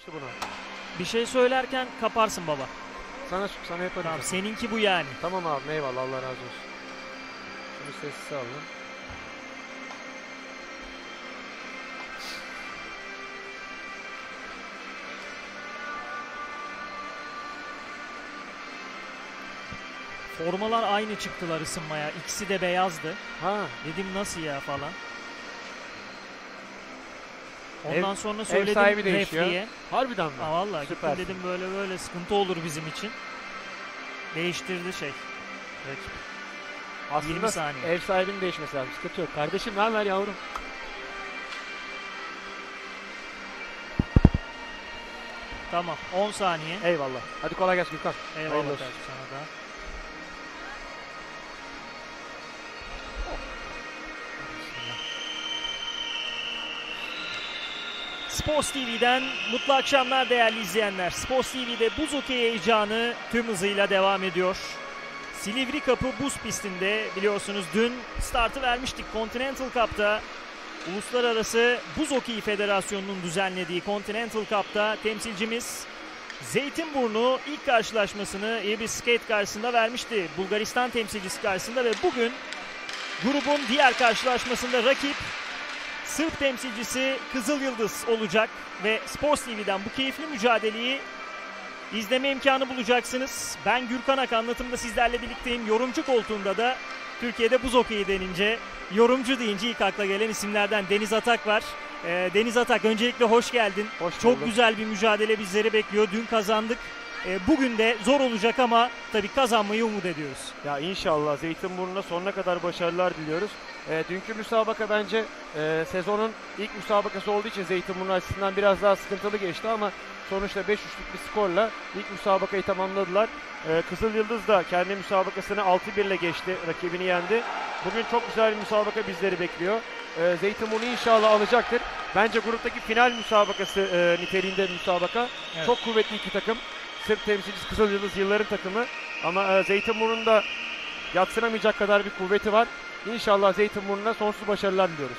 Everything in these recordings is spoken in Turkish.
İşte buna. Bir şey söylerken kaparsın baba. Sana sana yaparım. Tamam seninki bu yani. Tamam abi eyvallah Allah razı olsun. Şunu sessiz alalım. Formalar aynı çıktılar ısınmaya. İkisi de beyazdı. Ha Dedim nasıl ya falan. Ondan Ev- sonra söyledim sahibi değişiyor. refliye. harbiden mi? Valla gittim dedim böyle böyle sıkıntı olur bizim için. Değiştirdi şey. Rakip. Aslında 20 saniye. ev sahibinin değişmesi lazım. Sıkıntı yok. Kardeşim ne haber yavrum? Tamam 10 saniye. Eyvallah. Hadi kolay gelsin Gürkan. Eyvallah kardeşim sana da. Sports TV'den mutlu akşamlar değerli izleyenler. Sports TV'de buz okey heyecanı tüm hızıyla devam ediyor. Silivri Kapı buz pistinde biliyorsunuz dün startı vermiştik Continental Cup'ta. Uluslararası Buz Okeyi Federasyonu'nun düzenlediği Continental Cup'ta temsilcimiz Zeytinburnu ilk karşılaşmasını Ibis Skate karşısında vermişti. Bulgaristan temsilcisi karşısında ve bugün grubun diğer karşılaşmasında rakip Sırp temsilcisi Kızıl Yıldız olacak ve Sports TV'den bu keyifli mücadeleyi izleme imkanı bulacaksınız. Ben Gürkan Ak anlatımda sizlerle birlikteyim. Yorumcu koltuğunda da Türkiye'de buz okeyi denince yorumcu deyince ilk akla gelen isimlerden Deniz Atak var. Ee, Deniz Atak öncelikle hoş geldin. Hoş Çok güzel bir mücadele bizleri bekliyor. Dün kazandık. Ee, bugün de zor olacak ama tabii kazanmayı umut ediyoruz. Ya inşallah Zeytinburnu'na sonuna kadar başarılar diliyoruz. E, dünkü müsabaka bence e, sezonun ilk müsabakası olduğu için Zeytinburnu açısından biraz daha sıkıntılı geçti ama sonuçta 5-3'lük bir skorla ilk müsabakayı tamamladılar. E, Kızıl Yıldız da kendi müsabakasını 6-1 ile geçti, rakibini yendi. Bugün çok güzel bir müsabaka bizleri bekliyor. E, Zeytinburnu inşallah alacaktır. Bence gruptaki final müsabakası e, niteliğinde bir müsabaka. Evet. Çok kuvvetli iki takım. Sırp temsilcisi Kızıl Yıldız yılların takımı. Ama e, Zeytinburnu'nun da yatsınamayacak kadar bir kuvveti var. İnşallah Zeytinburnu'na sonsuz başarılar diliyoruz.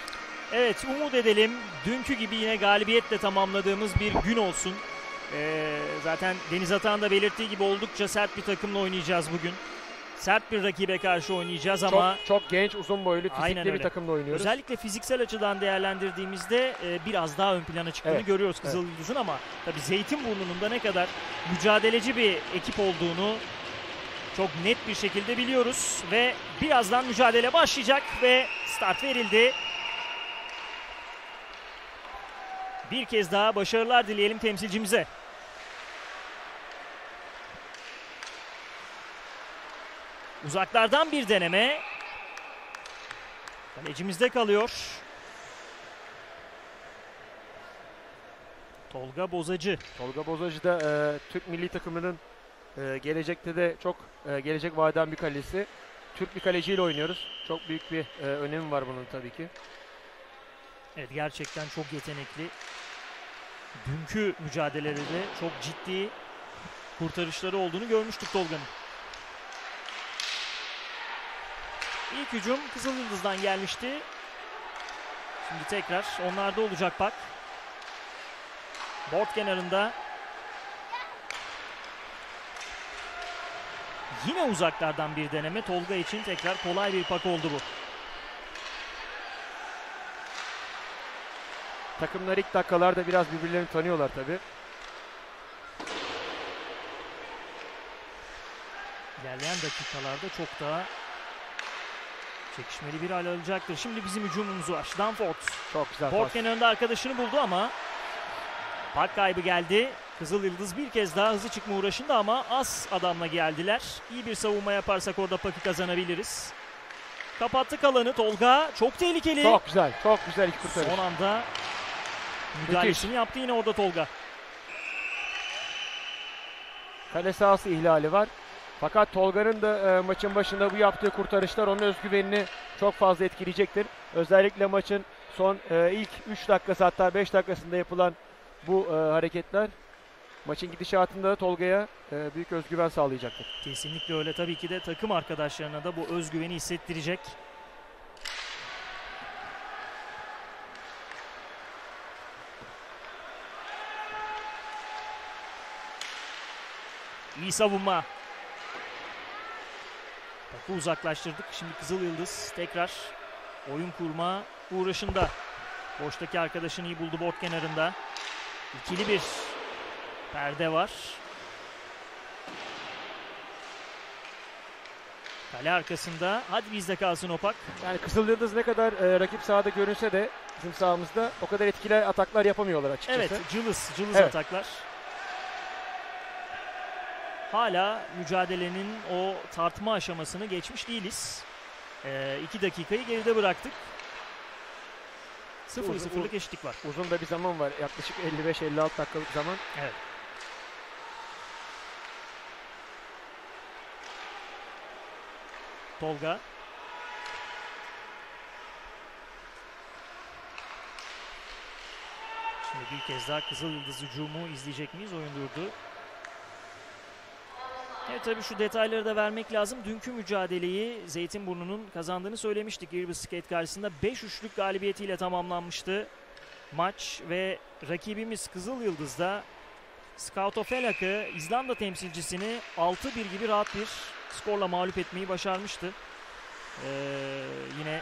Evet umut edelim dünkü gibi yine galibiyetle tamamladığımız bir gün olsun. Ee, zaten Deniz Atan da belirttiği gibi oldukça sert bir takımla oynayacağız bugün. Sert bir rakibe karşı oynayacağız ama çok çok genç, uzun boylu, fizikli bir takımla oynuyoruz. özellikle fiziksel açıdan değerlendirdiğimizde e, biraz daha ön plana çıktığını Evet, görüyoruz Kızıl Yıldız'ın ama tabii Zeytinburnu'nun da ne kadar mücadeleci bir ekip olduğunu çok net bir şekilde biliyoruz ve birazdan mücadele başlayacak ve start verildi. Bir kez daha başarılar dileyelim temsilcimize. Uzaklardan bir deneme. Kalecimizde kalıyor. Tolga Bozacı. Tolga Bozacı da e, Türk milli takımının e, gelecekte de çok e, gelecek vadeden bir kalesi. Türk bir kaleciyle oynuyoruz. Çok büyük bir e, önemi var bunun tabii ki. Evet gerçekten çok yetenekli. Dünkü mücadelede de çok ciddi kurtarışları olduğunu görmüştük Tolga'nın. İlk hücum Kızıl Yıldız'dan gelmişti. Şimdi tekrar onlarda olacak bak. Bord kenarında. Yine uzaklardan bir deneme Tolga için tekrar kolay bir pak oldu bu. Takımlar ilk dakikalarda biraz birbirlerini tanıyorlar tabii. İlerleyen dakikalarda çok daha çekişmeli bir hal alacaktır. Şimdi bizim hücumumuz var. Danford. Çok güzel pas. kenarında arkadaşını buldu ama park kaybı geldi. Kızıl Yıldız bir kez daha hızlı çıkma uğraşında ama az adamla geldiler. İyi bir savunma yaparsak orada pakı kazanabiliriz. Kapattık alanı Tolga. Çok tehlikeli. Çok güzel, çok güzel ilk kurtarış. Son anda müdahalesini yaptı yine orada Tolga. Kale sahası ihlali var. Fakat Tolga'nın da e, maçın başında bu yaptığı kurtarışlar onun özgüvenini çok fazla etkileyecektir. Özellikle maçın son e, ilk 3 dakikası hatta 5 dakikasında yapılan bu e, hareketler maçın gidişatında da Tolga'ya e, büyük özgüven sağlayacaktır. Kesinlikle öyle. Tabii ki de takım arkadaşlarına da bu özgüveni hissettirecek. İyi savunma. Topu uzaklaştırdık. Şimdi Kızıl Yıldız tekrar oyun kurma uğraşında. Boştaki arkadaşını iyi buldu bot kenarında. İkili bir perde var. Kale arkasında. Hadi bizde kalsın Opak. Yani Kızıl Yıldız ne kadar e, rakip sahada görünse de bizim sahamızda o kadar etkili ataklar yapamıyorlar açıkçası. Evet, cılız, cılız Evet. ataklar. Hala mücadelenin o tartma aşamasını geçmiş değiliz. 2 dakikayı geride bıraktık. 0-0'lık eşitlik var. Uzun da bir zaman var. Yaklaşık 55-56 dakikalık zaman. Evet. Tolga. Şimdi bir kez daha Kızıl Yıldız hücumu izleyecek miyiz? Oyun durdu. Evet tabii şu detayları da vermek lazım. Dünkü mücadeleyi Zeytinburnu'nun kazandığını söylemiştik. Irbis Skate karşısında 5-3'lük galibiyetiyle tamamlanmıştı maç ve rakibimiz Kızıl Yıldız'da Scout Felak'ı İzlanda temsilcisini 6-1 gibi rahat bir skorla mağlup etmeyi başarmıştı. Ee, yine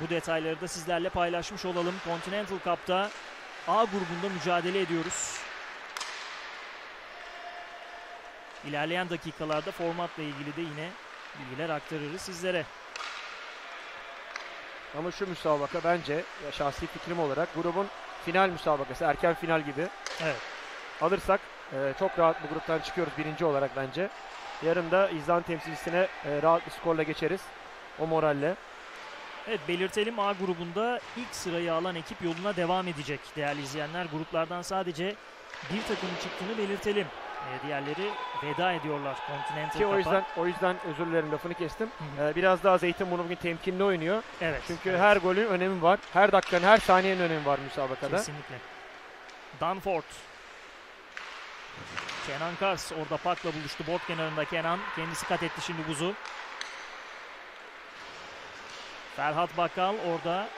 bu detayları da sizlerle paylaşmış olalım. Continental Cup'ta A grubunda mücadele ediyoruz. İlerleyen dakikalarda formatla ilgili de yine bilgiler aktarırız sizlere. Ama şu müsabaka bence ya şahsi fikrim olarak grubun final müsabakası, erken final gibi. Evet. Alırsak e, çok rahat bu gruptan çıkıyoruz birinci olarak bence. Yarın da İzlanda temsilcisine e, rahat bir skorla geçeriz. O moralle. Evet belirtelim A grubunda ilk sırayı alan ekip yoluna devam edecek değerli izleyenler. Gruplardan sadece bir takımın çıktığını belirtelim. Ee, diğerleri veda ediyorlar Continental Ki o yüzden o yüzden özür dilerim lafını kestim. Hı hı. E, biraz daha Zeytinburnu bugün temkinli oynuyor. Evet. Çünkü evet, her golün önemi var. Her dakikanın, her saniyenin önemi var müsabakada. Kesinlikle. Danford. Kenan Kars orada Pak'la buluştu. Bot kenarında Kenan. Kendisi kat etti şimdi buzu. Ferhat Bakkal orada.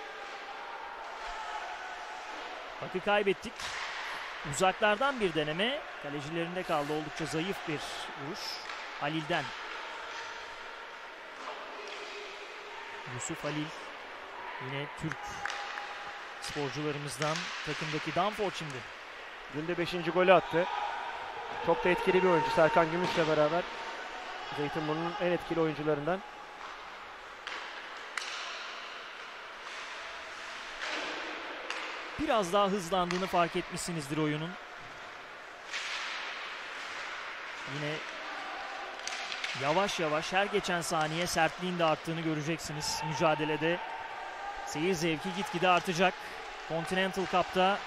Pak'ı kaybettik. Uzaklardan bir deneme. Kalecilerinde kaldı. Oldukça zayıf bir vuruş. Halil'den. Yusuf Halil. Yine Türk sporcularımızdan takımdaki Danford şimdi. Günde 5. golü attı. Çok da etkili bir oyuncu. Serkan Gümüş'le beraber Zeytinburnu'nun en etkili oyuncularından. Biraz daha hızlandığını fark etmişsinizdir oyunun. Yine yavaş yavaş her geçen saniye sertliğin de arttığını göreceksiniz mücadelede. Seyir zevki gitgide artacak. Continental Cup'ta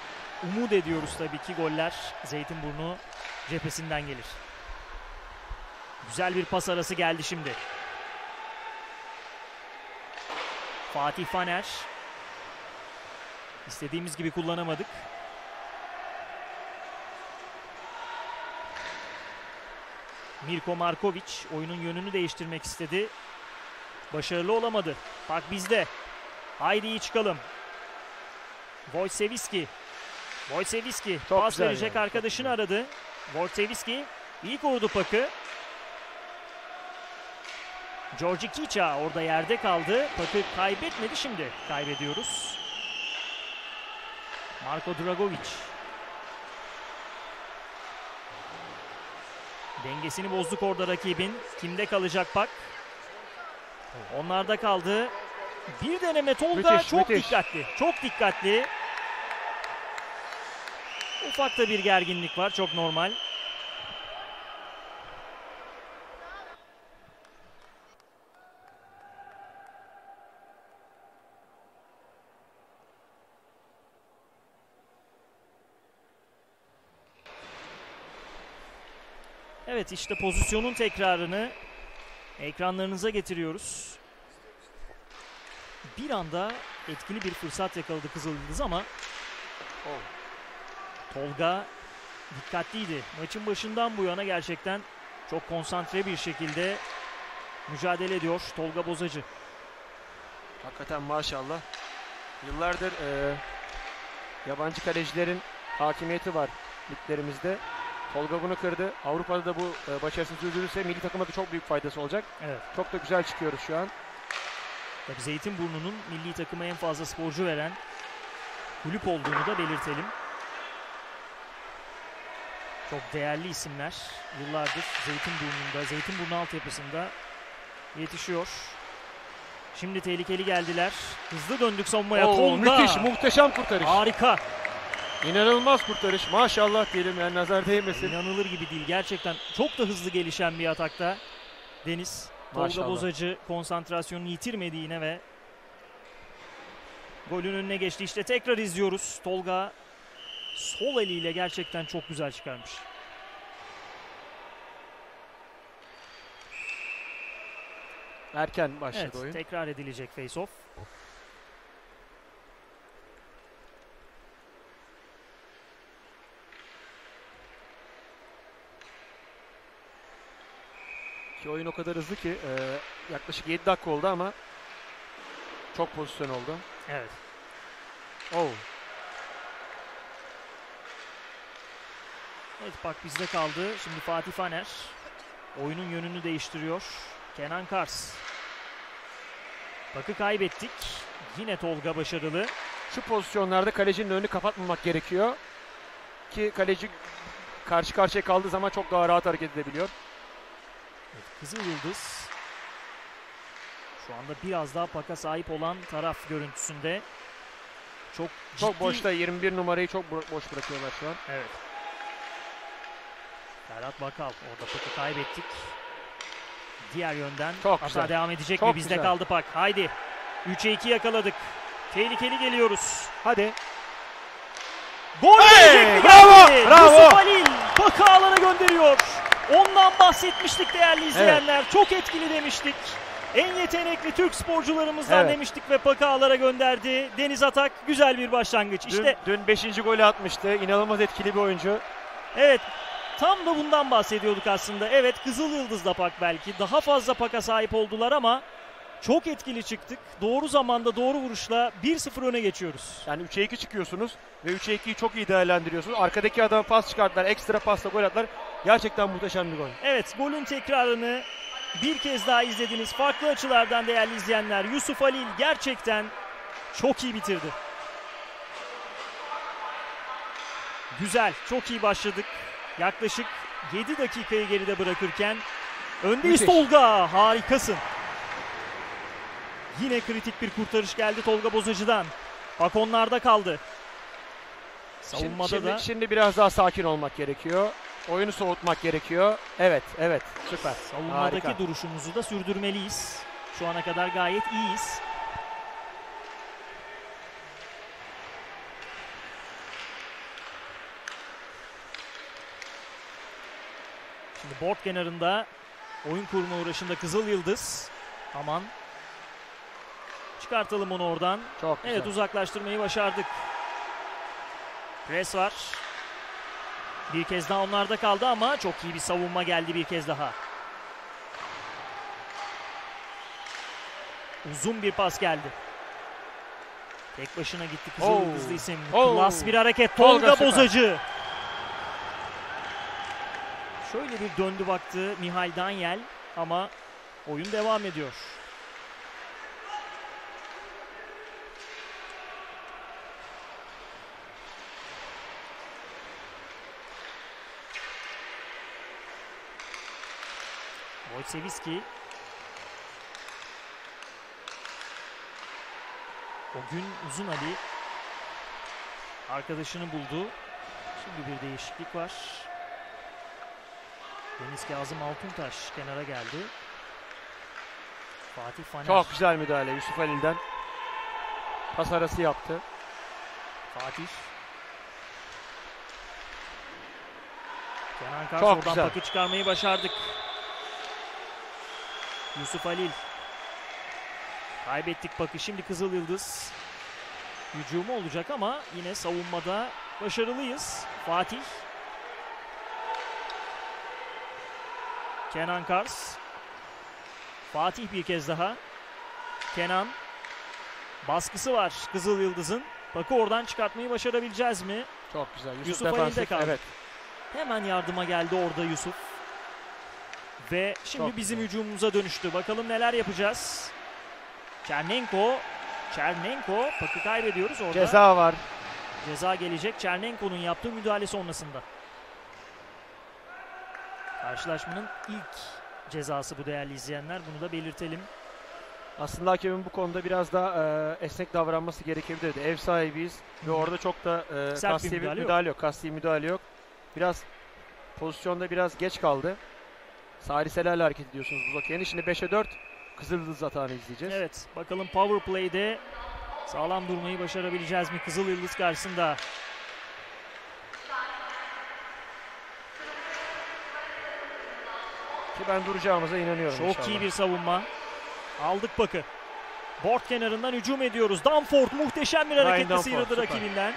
umut ediyoruz tabii ki goller Zeytinburnu cephesinden gelir. Güzel bir pas arası geldi şimdi. Fatih Faner İstediğimiz gibi kullanamadık. Mirko Markovic oyunun yönünü değiştirmek istedi. Başarılı olamadı. Bak bizde. Haydi iyi çıkalım. Wojciechowski. Wojciechowski Çok pas verecek yani, arkadaşını aradı. Wojciechowski iyi korudu pakı. Georgi Kicha orada yerde kaldı. Pakı kaybetmedi şimdi. Kaybediyoruz. Marko Dragovic. Dengesini bozduk orada rakibin. Kimde kalacak pak? Onlarda kaldı. Bir deneme Tolga Müthiş, çok müthiş. dikkatli. Çok dikkatli. Ufak da bir gerginlik var. Çok normal. Evet işte pozisyonun tekrarını ekranlarınıza getiriyoruz. Bir anda etkili bir fırsat yakaladı Kızıl Yıldız ama Tolga dikkatliydi. Maçın başından bu yana gerçekten çok konsantre bir şekilde mücadele ediyor Tolga Bozacı. Hakikaten maşallah. Yıllardır e, yabancı kalecilerin hakimiyeti var liglerimizde. Tolga bunu kırdı. Avrupa'da da bu e, başarısını sürdürürse milli takıma da çok büyük faydası olacak. Evet. Çok da güzel çıkıyoruz şu an. Tabii Zeytinburnu'nun milli takıma en fazla sporcu veren kulüp olduğunu da belirtelim. Çok değerli isimler yıllardır Zeytinburnu'nda, Zeytinburnu altyapısında yetişiyor. Şimdi tehlikeli geldiler. Hızlı döndük savunmaya. Oo, Tolga. müthiş, muhteşem kurtarış. Harika. İnanılmaz kurtarış. Maşallah diyelim yani nazar değmesin. İnanılır gibi değil. Gerçekten çok da hızlı gelişen bir atakta. Deniz. Tolga Maşallah. Bozacı konsantrasyonunu yitirmedi yine ve golün önüne geçti. İşte tekrar izliyoruz. Tolga sol eliyle gerçekten çok güzel çıkarmış. Erken başladı Evet, oyun. tekrar edilecek face-off. Ki oyun o kadar hızlı ki e, yaklaşık 7 dakika oldu ama çok pozisyon oldu. Evet. Oh. Evet bak bizde kaldı. Şimdi Fatih Faner oyunun yönünü değiştiriyor. Kenan Kars. Bakı kaybettik. Yine Tolga başarılı. Şu pozisyonlarda kalecinin önünü kapatmamak gerekiyor. Ki kaleci karşı karşıya kaldığı zaman çok daha rahat hareket edebiliyor. Evet, Kızıl Yıldız şu anda biraz daha paka sahip olan taraf görüntüsünde. Çok Çok ciddi- boşta 21 numarayı çok bo- boş bırakıyorlar şu an. Evet. Ferhat Bakal orada pakı kaybettik. Diğer yönden Çok hata güzel. devam edecek Çok mi? Bizde güzel. kaldı pak. Haydi. 3'e 2 yakaladık. Tehlikeli geliyoruz. Hadi. Gol Hey! gelecek mi Bravo! geldi? Bravo! Yusuf Halil pakı ağlara gönderiyor. Ondan bahsetmiştik değerli izleyenler. Çok etkili demiştik. En yetenekli Türk sporcularımızdan Evet. demiştik ve pakı ağlara gönderdi. Deniz Atak güzel bir başlangıç. Dün, İşte dün 5. golü atmıştı. İnanılmaz etkili bir oyuncu. Evet. Tam da bundan bahsediyorduk aslında. Evet Kızıl Yıldız'da pak belki. Daha fazla paka sahip oldular ama çok etkili çıktık. Doğru zamanda doğru vuruşla 1-0 öne geçiyoruz. Yani 3'e 2 çıkıyorsunuz ve 3'e 2'yi çok iyi değerlendiriyorsunuz. Arkadaki adama pas çıkarttılar, ekstra pasla gol attılar. Gerçekten muhteşem bir gol. Evet golün tekrarını bir kez daha izlediniz. Farklı açılardan değerli izleyenler. Yusuf Halil gerçekten çok iyi bitirdi. Güzel, çok iyi başladık. Yaklaşık 7 dakikayı geride bırakırken öndeyiz Müthiş. Tolga. Harikasın. Yine kritik bir kurtarış geldi Tolga Bozacı'dan. Bak onlarda kaldı. Savunmada şimdi, da şimdi, şimdi biraz daha sakin olmak gerekiyor. Oyunu soğutmak gerekiyor. Evet, evet. Süper. savunmadaki Harika. duruşumuzu da sürdürmeliyiz. Şu ana kadar gayet iyiyiz. Şimdi board kenarında oyun kurma uğraşında Kızıl Yıldız. Aman. Çıkartalım onu oradan. Çok güzel. Evet uzaklaştırmayı başardık. Pres var. Bir kez daha onlarda kaldı ama çok iyi bir savunma geldi bir kez daha. Uzun bir pas geldi. Tek başına gitti Kızıl Oh. Yıldızlı isim. Oh. Klas bir hareket. Tolga Tolga süper. Şöyle bir döndü baktı Mihail Daniel ama oyun devam ediyor. Wojciechowski O gün Uzun Ali arkadaşını buldu. Şimdi bir değişiklik var. Deniz Kazım Altuntaş kenara geldi. Fatih Faner. Çok güzel müdahale Yusuf Halil'den. Pas arası yaptı. Fatih. Kenan Kars Çok oradan güzel. pakı çıkarmayı başardık. Yusuf Halil. Kaybettik pakı. Şimdi Kızıl Yıldız. Hücumu olacak ama yine savunmada başarılıyız. Fatih. Kenan Kars. Fatih bir kez daha. Kenan. Baskısı var Kızıl Yıldız'ın. Bakı oradan çıkartmayı başarabileceğiz mi? Çok güzel. Yusuf, Yusuf defansif. kaldı. Evet. Hemen yardıma geldi orada Yusuf. Ve şimdi Çok bizim güzel. hücumumuza dönüştü. Bakalım neler yapacağız. Çernenko. Çernenko. Pakı kaybediyoruz orada. Ceza var. Ceza gelecek Çernenko'nun yaptığı müdahale sonrasında. Karşılaşmanın ilk cezası bu değerli izleyenler. Bunu da belirtelim. Aslında hakemin bu konuda biraz daha e, esnek davranması gerekebilirdi. Ev sahibiyiz ve orada çok da e, Sert kasti bir müdahale müdahale, yok. yok. Kasti müdahale yok. Biraz pozisyonda biraz geç kaldı. Saliselerle hareket ediyorsunuz Buzakiye'nin. Şimdi 5'e 4 Kızıldız atağını izleyeceğiz. Evet bakalım power play'de sağlam durmayı başarabileceğiz mi Kızıl Yıldız karşısında? Ki ben duracağımıza inanıyorum Çok inşallah. iyi bir savunma. Aldık bakı. Board kenarından hücum ediyoruz. Danford muhteşem bir hareketle süper. rakibinden.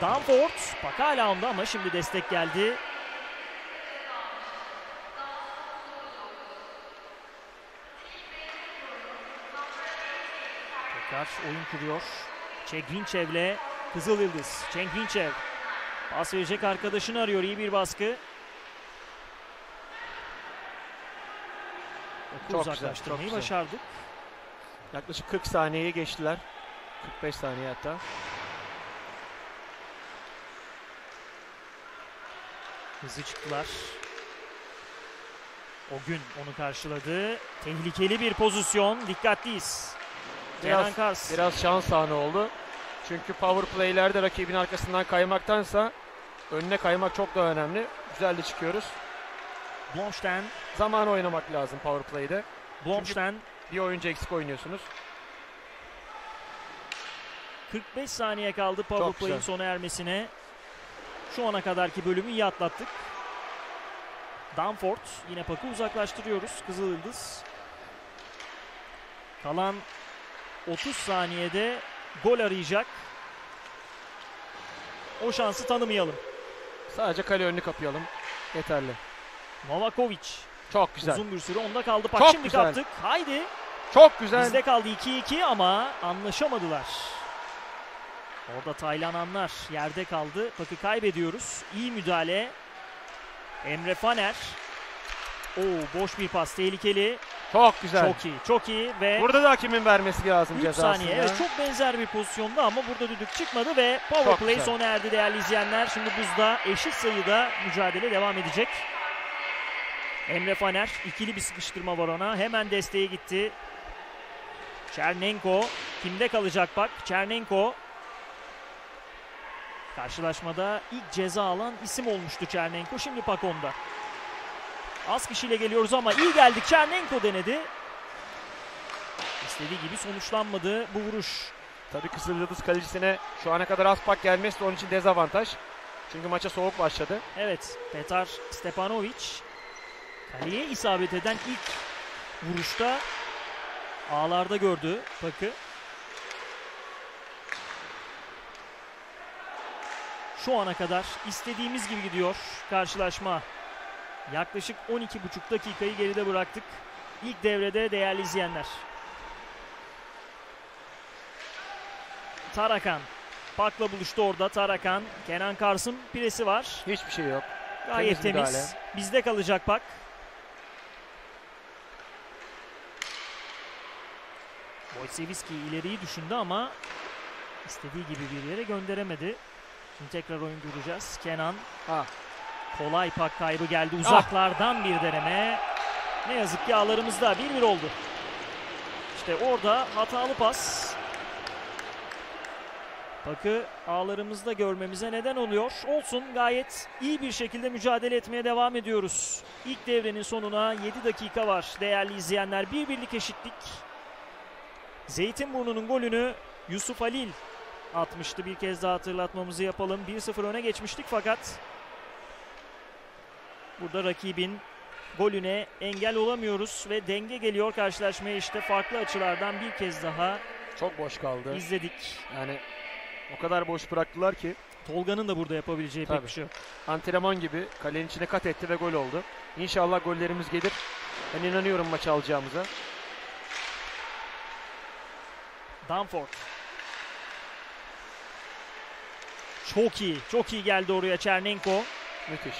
Danford pak hala onda ama şimdi destek geldi. Tekrar oyun kuruyor. Çengrinçev'le Kızıl Yıldız. Çengrinçev pas verecek arkadaşını arıyor. İyi bir baskı. Oku Çok güzel, uzaklaştırmayı çok güzel. başardık. Yaklaşık 40 saniyeyi geçtiler. 45 saniye hatta. Hızlı çıktılar. O gün onu karşıladı. Tehlikeli bir pozisyon. Dikkatliyiz. Kenan Biraz, Kars. biraz şans anı oldu. Çünkü power play'lerde rakibin arkasından kaymaktansa önüne kaymak çok daha önemli. Güzel de çıkıyoruz. Blomstein. Zaman oynamak lazım power play'de. Blomstein. Bir oyuncu eksik oynuyorsunuz. 45 saniye kaldı power play'in sona ermesine. Şu ana kadarki bölümü iyi atlattık. Danford yine pakı uzaklaştırıyoruz. Kızıl Yıldız. Kalan 30 saniyede gol arayacak. O şansı tanımayalım. Sadece kale önünü kapayalım. Yeterli. Novakovic Çok güzel. uzun bir süre onda kaldı. Pak Çok şimdi güzel. kaptık. Haydi. Çok güzel. Bizde kaldı 2-2 ama anlaşamadılar. Orada Taylan Anlar yerde kaldı. Pakı kaybediyoruz. İyi müdahale. Emre Faner. Oo boş bir pas tehlikeli. Çok güzel. Çok iyi. Çok iyi ve Burada da hakimin vermesi lazım 3 cezasını. saniye. Evet çok benzer bir pozisyonda ama burada düdük çıkmadı ve power Çok play güzel. sona erdi değerli izleyenler. Şimdi buzda eşit sayıda mücadele devam edecek. Emre Faner ikili bir sıkıştırma var ona. Hemen desteğe gitti. Çernenko kimde kalacak bak. Çernenko karşılaşmada ilk ceza alan isim olmuştu Çernenko. Şimdi Pakon'da. Az kişiyle geliyoruz ama iyi geldik. Çernenko denedi. İstediği gibi sonuçlanmadı bu vuruş. Tabii Kızıl Yıldız kalecisine şu ana kadar az pak gelmesi de onun için dezavantaj. Çünkü maça soğuk başladı. Evet, Petar Stepanovic kaleye isabet eden ilk vuruşta ağlarda gördü Pakı. Şu ana kadar istediğimiz gibi gidiyor karşılaşma. Yaklaşık 12,5 dakikayı geride bıraktık. İlk devrede değerli izleyenler. Tarakan. Pak'la buluştu orada Tarakan. Kenan Kars'ın piresi var. Hiçbir şey yok. Gayet Temiz temiz. müdahale. Bizde kalacak Pak. Wojciechowski ileriyi düşündü ama istediği gibi bir yere gönderemedi. Şimdi tekrar oyun duracağız. Kenan Ah. kolay pak kaybı geldi. Uzaklardan bir deneme. Ne yazık ki ağlarımızda 1-1 oldu. İşte orada hatalı pas. Pakı ağlarımızda görmemize neden oluyor. Olsun gayet iyi bir şekilde mücadele etmeye devam ediyoruz. İlk devrenin sonuna 7 dakika var değerli izleyenler. Bir birlik eşitlik. Zeytinburnu'nun golünü Yusuf Halil atmıştı. Bir kez daha hatırlatmamızı yapalım. 1-0 öne geçmiştik fakat burada rakibin golüne engel olamıyoruz ve denge geliyor karşılaşmaya işte farklı açılardan bir kez daha Çok boş kaldı. izledik. Yani o kadar boş bıraktılar ki Tolga'nın da burada yapabileceği pek Tabii. bir şey yok. antrenman gibi kalenin içine kat etti ve gol oldu. İnşallah gollerimiz gelir. Ben inanıyorum maçı alacağımıza. Danford. Çok iyi. Çok iyi geldi oraya Çernenko. Müthiş.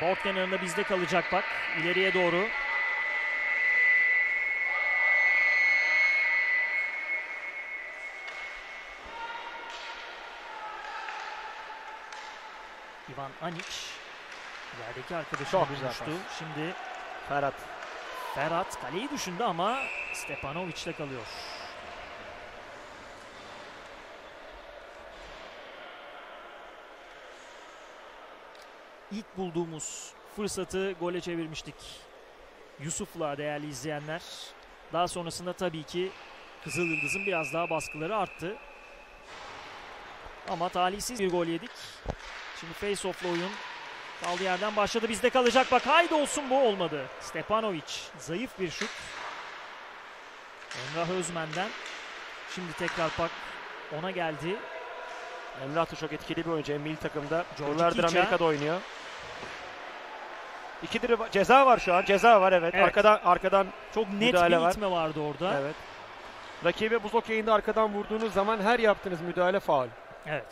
Bolt kenarında bizde kalacak bak. İleriye doğru. Ivan Anic yerdeki arkadaşını Çok güzel pas. Şimdi Ferhat. Ferhat kaleyi düşündü ama Stepanovic'te kalıyor. İlk bulduğumuz fırsatı gole çevirmiştik. Yusuf'la değerli izleyenler. Daha sonrasında tabii ki Kızıl Yıldız'ın biraz daha baskıları arttı. Ama talihsiz bir gol yedik. Şimdi face-off'la oyun kaldığı yerden başladı. Bizde kalacak bak haydi olsun bu olmadı. Stepanovic zayıf bir şut. Emrah Özmen'den. Şimdi tekrar pak ona geldi. Emre Atı çok etkili bir oyuncu. Milli takımda. Yıllardır. Amerika'da oynuyor. İkidir va- ceza var şu an. Ceza var evet. Evet. Arkadan arkadan Çok net Müdahale bir var. itme vardı orada. evet. Rakibe buz okeyinde arkadan vurduğunuz zaman her yaptığınız müdahale faul. Evet.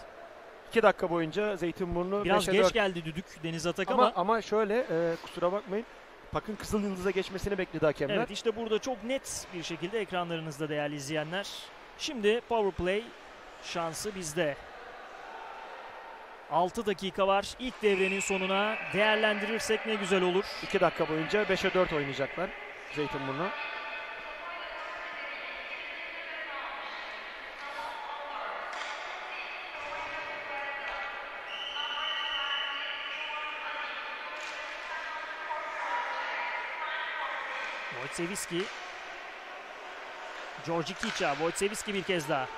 2 dakika boyunca Zeytinburnu Biraz 5'e geç 4. geldi düdük Deniz Atak Ama, ama, ama şöyle e, kusura bakmayın. Pak'ın Kızıl Yıldız'a geçmesini bekledi hakemler. evet işte burada çok net bir şekilde ekranlarınızda değerli izleyenler. Şimdi power play şansı bizde. 6 dakika var. İlk devrenin sonuna değerlendirirsek ne güzel olur. 2 dakika boyunca 5'e 4 oynayacaklar Zeytinburnu. Wojciechowski. Georgi Kicha. Wojciechowski bir kez daha.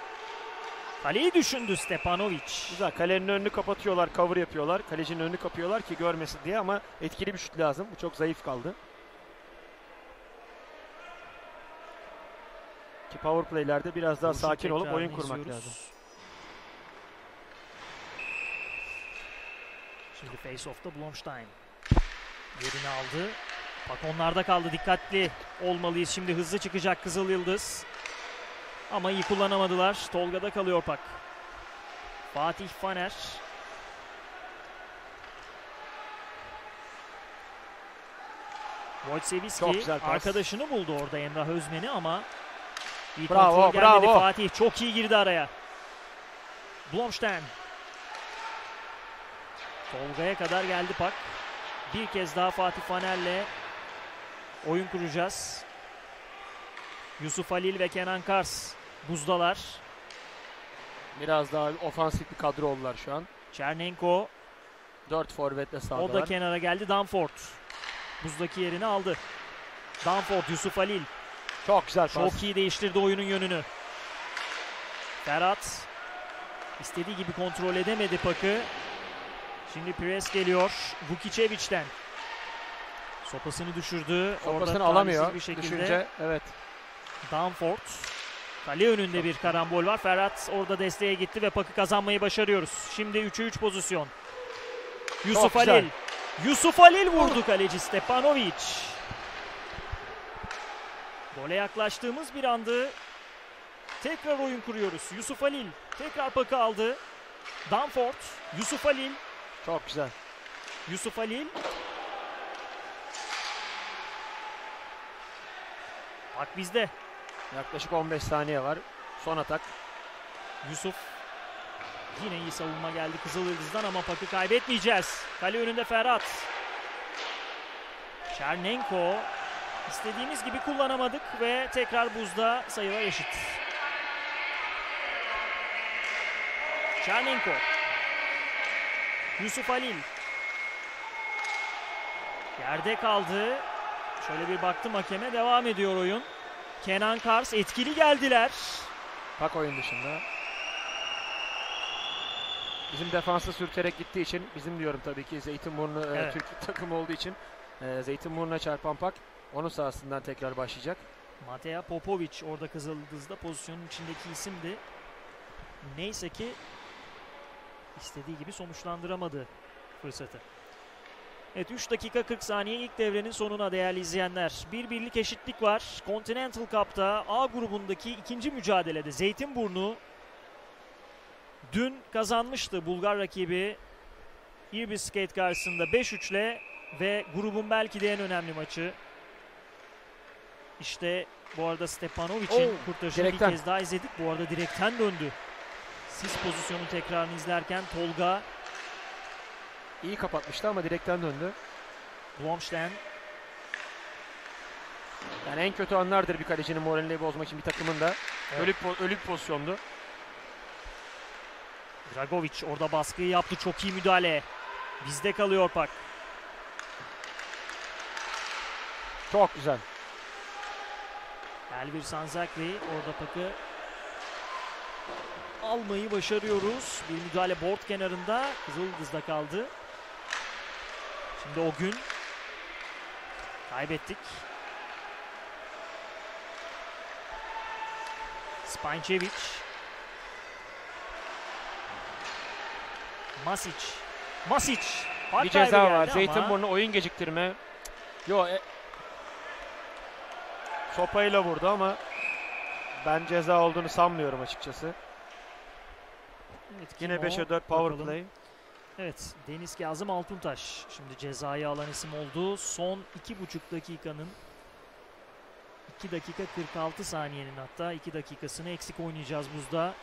Kaleyi düşündü Stepanovic. Güzel. Kalenin önünü kapatıyorlar, cover yapıyorlar. Kalecinin önünü kapıyorlar ki görmesin diye ama etkili bir şut lazım. Bu çok zayıf kaldı. Ki power play'lerde biraz daha Vuruşu sakin olup oyun kurmak izliyoruz. lazım. Şimdi face off'ta Blomstein. Yerini aldı. Bak onlarda kaldı. Dikkatli olmalıyız. Şimdi hızlı çıkacak Kızıl Yıldız. Ama iyi kullanamadılar. Tolga'da kalıyor pak. Fatih Faner. Pas. arkadaşını buldu orada Emrah Özmen'i ama iyi Bravo, kontrol gelmedi bravo. Fatih. Çok iyi girdi araya. Blomstein. Tolga'ya kadar geldi pak. Bir kez daha Fatih Faner'le oyun kuracağız. Yusuf Halil ve Kenan Kars buzdalar. Biraz daha ofansif bir kadro oldular şu an. Çernenko 4 forvetle o da kenara geldi. Danford buzdaki yerini aldı. Danford, Yusuf Halil Çok güzel pas. çok iyi değiştirdi oyunun yönünü. Ferhat istediği gibi kontrol edemedi pakı. Şimdi pres geliyor Vukicevic'den. Sopasını düşürdü. Orada Sopasını talihsiz alamıyor. bir şekilde. Düşünce evet. Danford. Kale önünde bir karambol var. Ferhat orada desteğe gitti ve pakı kazanmayı başarıyoruz. Şimdi 3'e 3 pozisyon. Yusuf güzel. Halil. Yusuf Halil vurdu kaleci Stepanovic. Gole yaklaştığımız bir andı. Tekrar oyun kuruyoruz. Yusuf Halil tekrar pakı aldı. Danford, Yusuf Halil, Çok güzel. Yusuf Halil. Bak bizde. Yaklaşık 15 saniye var. Son atak. Yusuf yine iyi savunma geldi Kızıl Yıldız'dan ama pakı kaybetmeyeceğiz. Kale önünde Ferhat. Çernenko istediğimiz gibi kullanamadık ve tekrar buzda sayılar eşit. Çernenko. Yusuf Halil. Yerde kaldı. Şöyle bir baktım hakeme devam ediyor oyun. Kenan Kars etkili geldiler. Pak oyun dışında. Bizim defansı sürterek gittiği için, bizim diyorum tabii ki Zeytinburnu e, Evet. Türk takımı olduğu için e, Zeytinburnu'na çarpan Pak onun sahasından tekrar başlayacak. Mateja Popovic orada Kızıldız'da pozisyonun içindeki isimdi. Neyse ki istediği gibi sonuçlandıramadı fırsatı. Evet 3 dakika 40 saniye ilk devrenin sonuna değerli izleyenler. Bir birlik eşitlik var. Continental Cup'ta A grubundaki ikinci mücadelede Zeytinburnu Dün kazanmıştı Bulgar rakibi Irbis Skate karşısında 5-3 ile ve grubun belki de en önemli maçı. İşte bu arada Stepanovic'in Oo, kurtarışını direkten. bir kez daha izledik. Bu arada direkten döndü. Sis pozisyonu tekrarını izlerken Tolga İyi kapatmıştı ama direkten döndü. Blomstein Yani en kötü anlardır bir kalecinin moralini bozmak için bir takımın da. Evet. Ölü, ölü bir pozisyondu. Dragovic orada baskıyı yaptı. Çok iyi müdahale. Bizde kalıyor pak. Çok güzel. Elvir Sanzakli orada pakı almayı başarıyoruz. Bir müdahale board kenarında. Kızıldız'da kaldı. Şimdi o gün kaybettik. Spancevic. Masic. Masic. Fark bir ceza var. Zeytinburnu oyun geciktirme. Yo e... Sopayla vurdu ama ben ceza olduğunu sanmıyorum açıkçası. Evet, Yine o? 5'e 4 power Bakalım. play. Evet, Deniz Kazım Altuntaş şimdi cezayı alan isim oldu. Son 2,5 dakikanın 2 dakika 46 saniyenin hatta 2 dakikasını eksik oynayacağız buzda.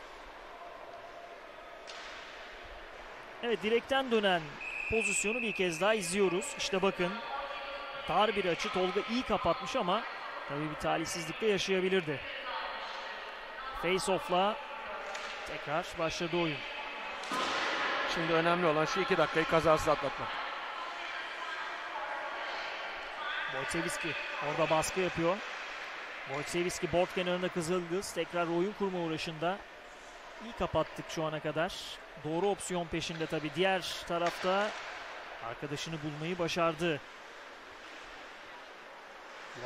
Evet, direkten dönen pozisyonu bir kez daha izliyoruz. İşte bakın dar bir açı Tolga iyi kapatmış ama tabii bir talihsizlikte yaşayabilirdi. Face off'la tekrar başladı oyun. Şimdi önemli olan şu 2 dakikayı kazasız atlatmak. Wojciechowski orada baskı yapıyor. Wojciechowski board kenarında Kızıldız. Tekrar oyun kurma uğraşında. İyi kapattık şu ana kadar. Doğru opsiyon peşinde tabi. Diğer tarafta arkadaşını bulmayı başardı.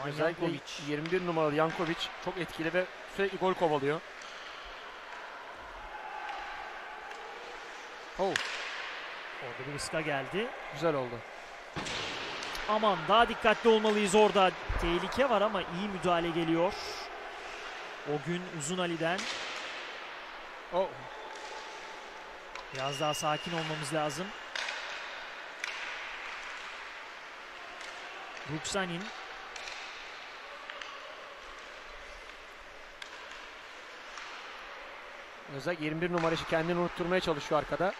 Özellikle Jankovic. 21 numaralı Jankovic çok etkili ve sürekli gol kovalıyor. Oh, Orada bir ıska geldi. güzel oldu. Aman daha dikkatli olmalıyız orada. Tehlike var ama iyi müdahale geliyor. O gün Uzun Ali'den Oh, Biraz daha sakin olmamız lazım. Ruksanin. Özellikle 21 numara işi kendini unutturmaya çalışıyor arkada.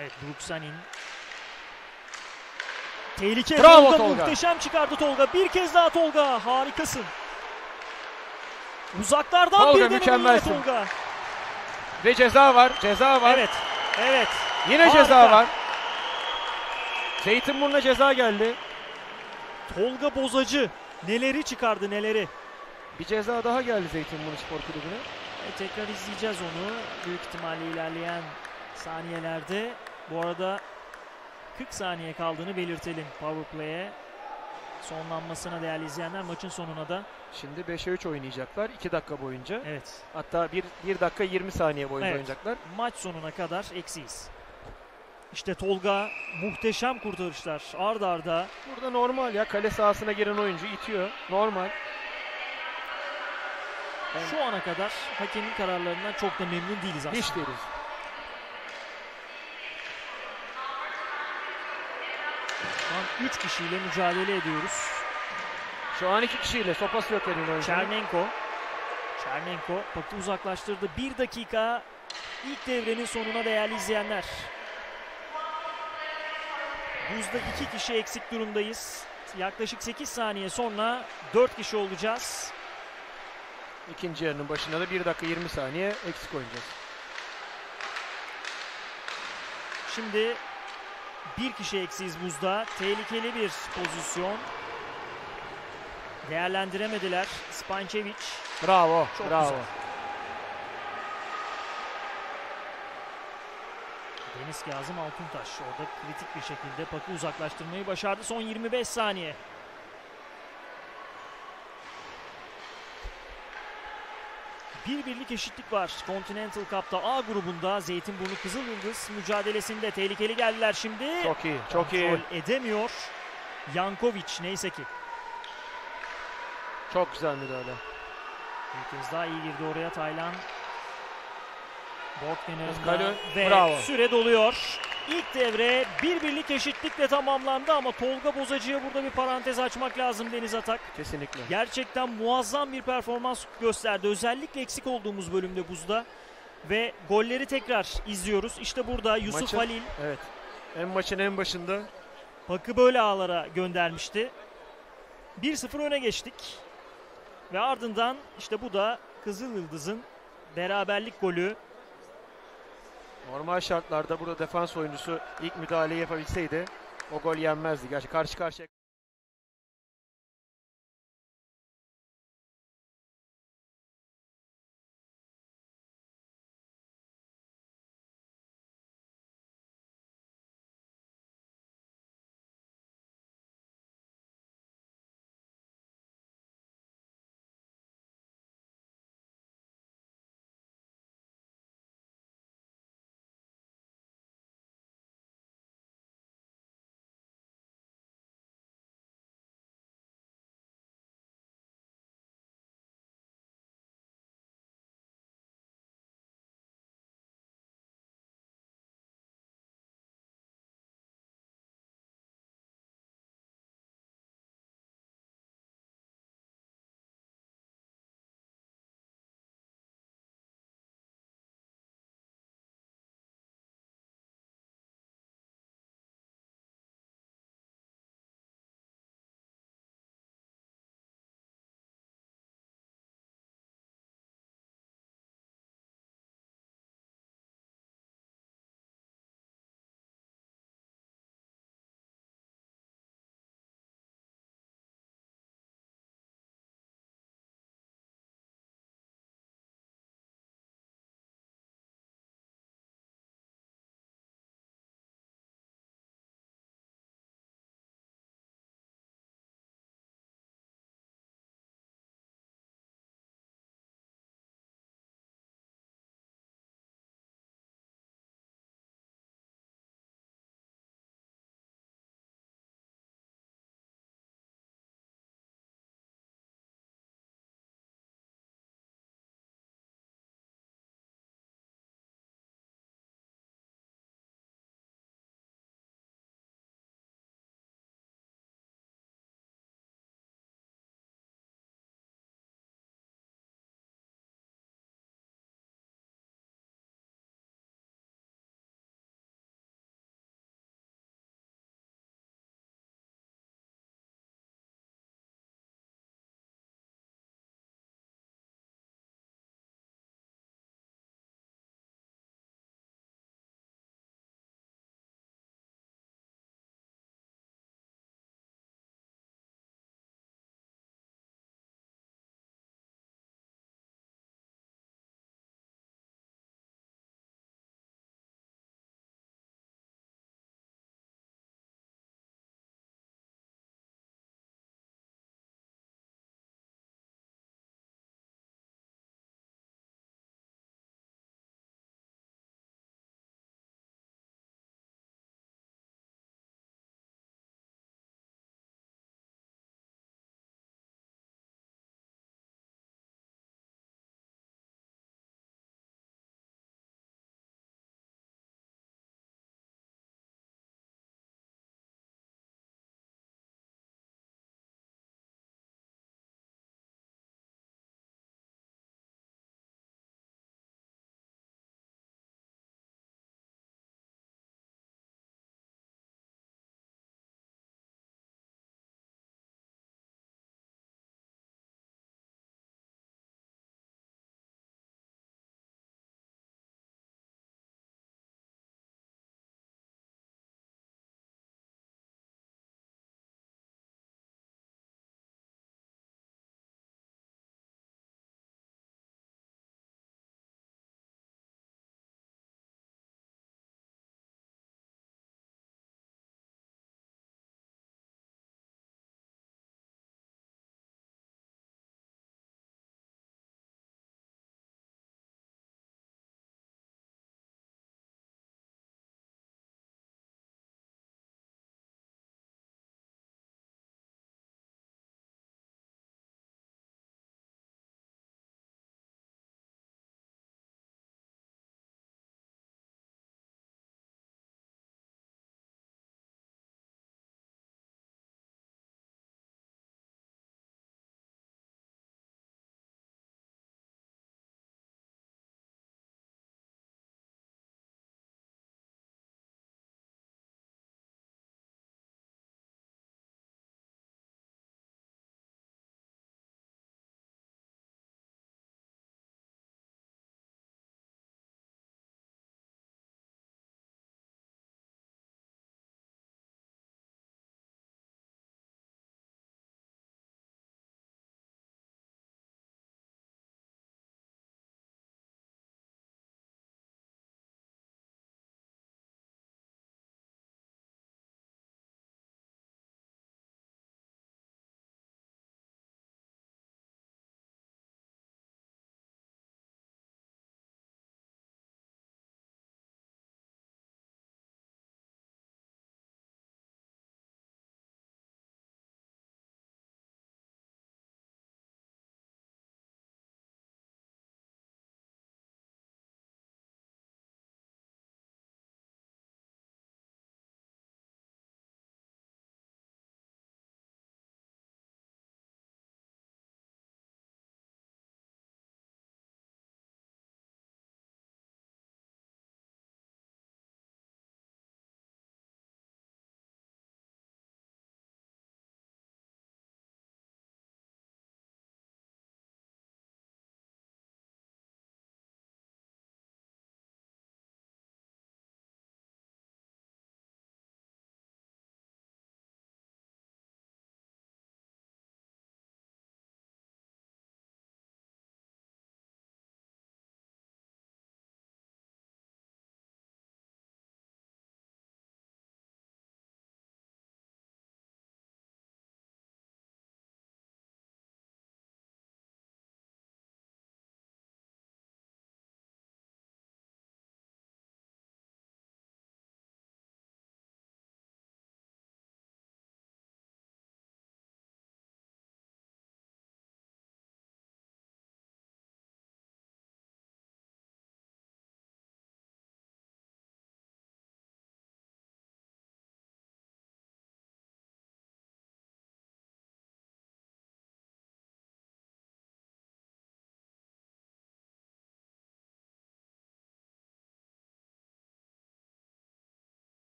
Evet Ruksanin. Tehlike Bravo Tolga, Tolga. muhteşem çıkardı Tolga. Bir kez daha Tolga harikasın. Uzaklardan Tolga, bir mükemmelsin. Tolga. Ve ceza var, ceza var. Evet, evet. Yine Harika. ceza var. Zeytinburnu'na ceza geldi. Tolga Bozacı neleri çıkardı neleri. Bir ceza daha geldi Zeytinburnu Spor Kulübü'ne. Tekrar izleyeceğiz onu. Büyük ihtimalle ilerleyen saniyelerde. Bu arada 40 saniye kaldığını belirtelim power play'e. Sonlanmasına değerli izleyenler maçın sonuna da Şimdi 5'e 3 oynayacaklar 2 dakika boyunca. evet Hatta 1, 1 dakika 20 saniye boyunca Evet. oynayacaklar. maç sonuna kadar eksiyiz. İşte Tolga muhteşem kurtarışlar ard arda. Burada normal ya kale sahasına giren oyuncu itiyor. Normal. Şu ana kadar hakemin kararlarından çok da memnun değiliz aslında. Hiç değiliz. Şu an 3 kişiyle mücadele ediyoruz. Şu an iki kişiyle sopası yok elinde oyuncunun. Çernenko. Çernenko pakı uzaklaştırdı. Bir dakika ilk devrenin sonuna değerli izleyenler. Buzda iki kişi eksik durumdayız. Yaklaşık 8 saniye sonra 4 kişi olacağız. İkinci yarının başında da 1 dakika 20 saniye eksik oynayacağız. Şimdi bir kişi eksiyiz buzda. Tehlikeli bir pozisyon. Değerlendiremediler. Spancevic. Bravo, Çok bravo. güzel. Deniz Kazım Altuntaş orada kritik bir şekilde pakı uzaklaştırmayı başardı. Son 25 saniye. Bir birlik eşitlik var Continental Cup'ta A grubunda Zeytinburnu Kızıl Yıldız mücadelesinde tehlikeli geldiler şimdi. Çok iyi, çok iyi. Kontrol edemiyor. Yankovic neyse ki. Çok güzel müdahale. Bir kez daha iyi girdi oraya Taylan. Bort kenarında ve bravo. süre doluyor. İlk devre bir birlik eşitlikle tamamlandı ama Tolga Bozacı'ya burada bir parantez açmak lazım Deniz Atak. Kesinlikle. Gerçekten muazzam bir performans gösterdi. Özellikle eksik olduğumuz bölümde buzda. Ve golleri tekrar izliyoruz. İşte burada Yusuf Maçın- Halil Evet. En maçın en başında Bakı böyle ağlara göndermişti. 1-0 öne geçtik. Ve ardından işte bu da Kızıl Yıldız'ın beraberlik golü. Normal şartlarda burada defans oyuncusu ilk müdahaleyi yapabilseydi o gol yenmezdi. Gerçi karşı karşıya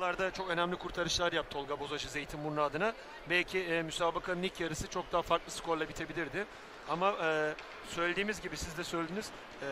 dakikalarda çok önemli kurtarışlar yaptı Tolga Bozacı Zeytinburnu adına. Belki e, müsabakanın ilk yarısı çok daha farklı skorla bitebilirdi. Ama e, söylediğimiz gibi siz de söylediniz. E,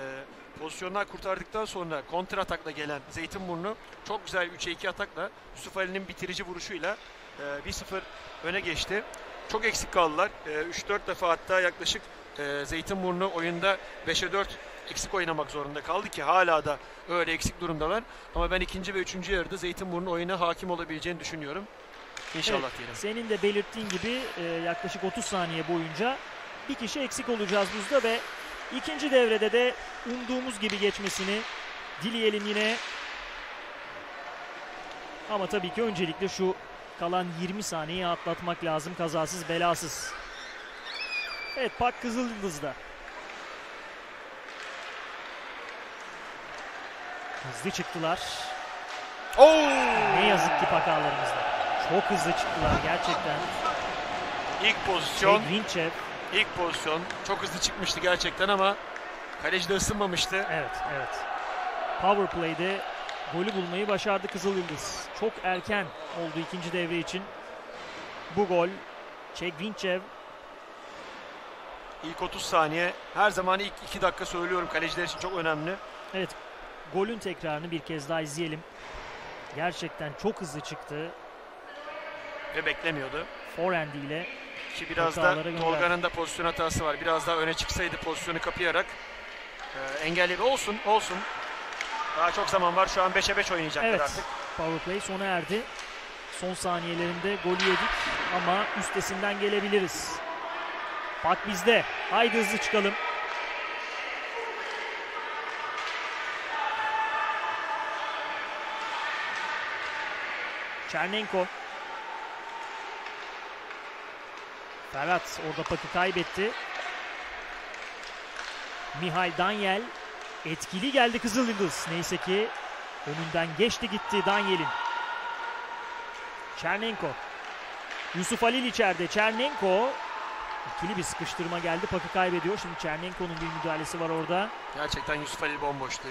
pozisyonlar kurtardıktan sonra kontra atakla gelen Zeytinburnu çok güzel 3'e 2 atakla Yusuf Ali'nin bitirici vuruşuyla e, 1-0 öne geçti. Çok eksik kaldılar. E, 3-4 defa hatta yaklaşık e, Zeytinburnu oyunda 5'e 4 eksik oynamak zorunda kaldı ki hala da öyle eksik durumdalar. Ama ben ikinci ve üçüncü yarıda Zeytinburnu oyuna hakim olabileceğini düşünüyorum. İnşallah Evet, diyelim. Senin de belirttiğin gibi e, yaklaşık 30 saniye boyunca bir kişi eksik olacağız buzda ve ikinci devrede de umduğumuz gibi geçmesini dileyelim yine. Ama tabii ki öncelikle şu kalan 20 saniyeyi atlatmak lazım kazasız belasız. Evet Pak Kızıldız'da. Hızlı çıktılar. Oo! Ne yazık ki Pakağlarımızda. Çok hızlı çıktılar gerçekten. İlk pozisyon, Vinçev. ilk pozisyon çok hızlı çıkmıştı gerçekten ama kaleci de ısınmamıştı. Evet, evet. Power play'de golü bulmayı başardı Kızıl Yıldız. Çok erken oldu ikinci devre için. Bu gol Çek Vinçev İlk 30 saniye her zaman ilk 2 dakika söylüyorum kaleciler için çok önemli. Golün tekrarını bir kez daha izleyelim. Gerçekten çok hızlı çıktı. Ve beklemiyordu. Forehand ile Ki biraz da. Tolga'nın da pozisyon hatası var. Biraz daha öne çıksaydı pozisyonu kapayarak e, engelledi. Olsun, olsun. Daha çok zaman var. Şu an 5'e 5 oynayacaklar Evet. artık. power play sona erdi. Son saniyelerinde golü yedik ama üstesinden gelebiliriz. Bak bizde. Haydi hızlı çıkalım. Çernenko. Ferhat orada pakı kaybetti. Mihail Daniel etkili geldi Kızıl Yıldız. Neyse ki önünden geçti gitti Daniel'in. Çernenko. Yusuf Halil içeride. Çernenko. İkili bir sıkıştırma geldi. Pakı kaybediyor. Şimdi Çernenko'nun bir müdahalesi var orada. Gerçekten Yusuf Ali bomboştu.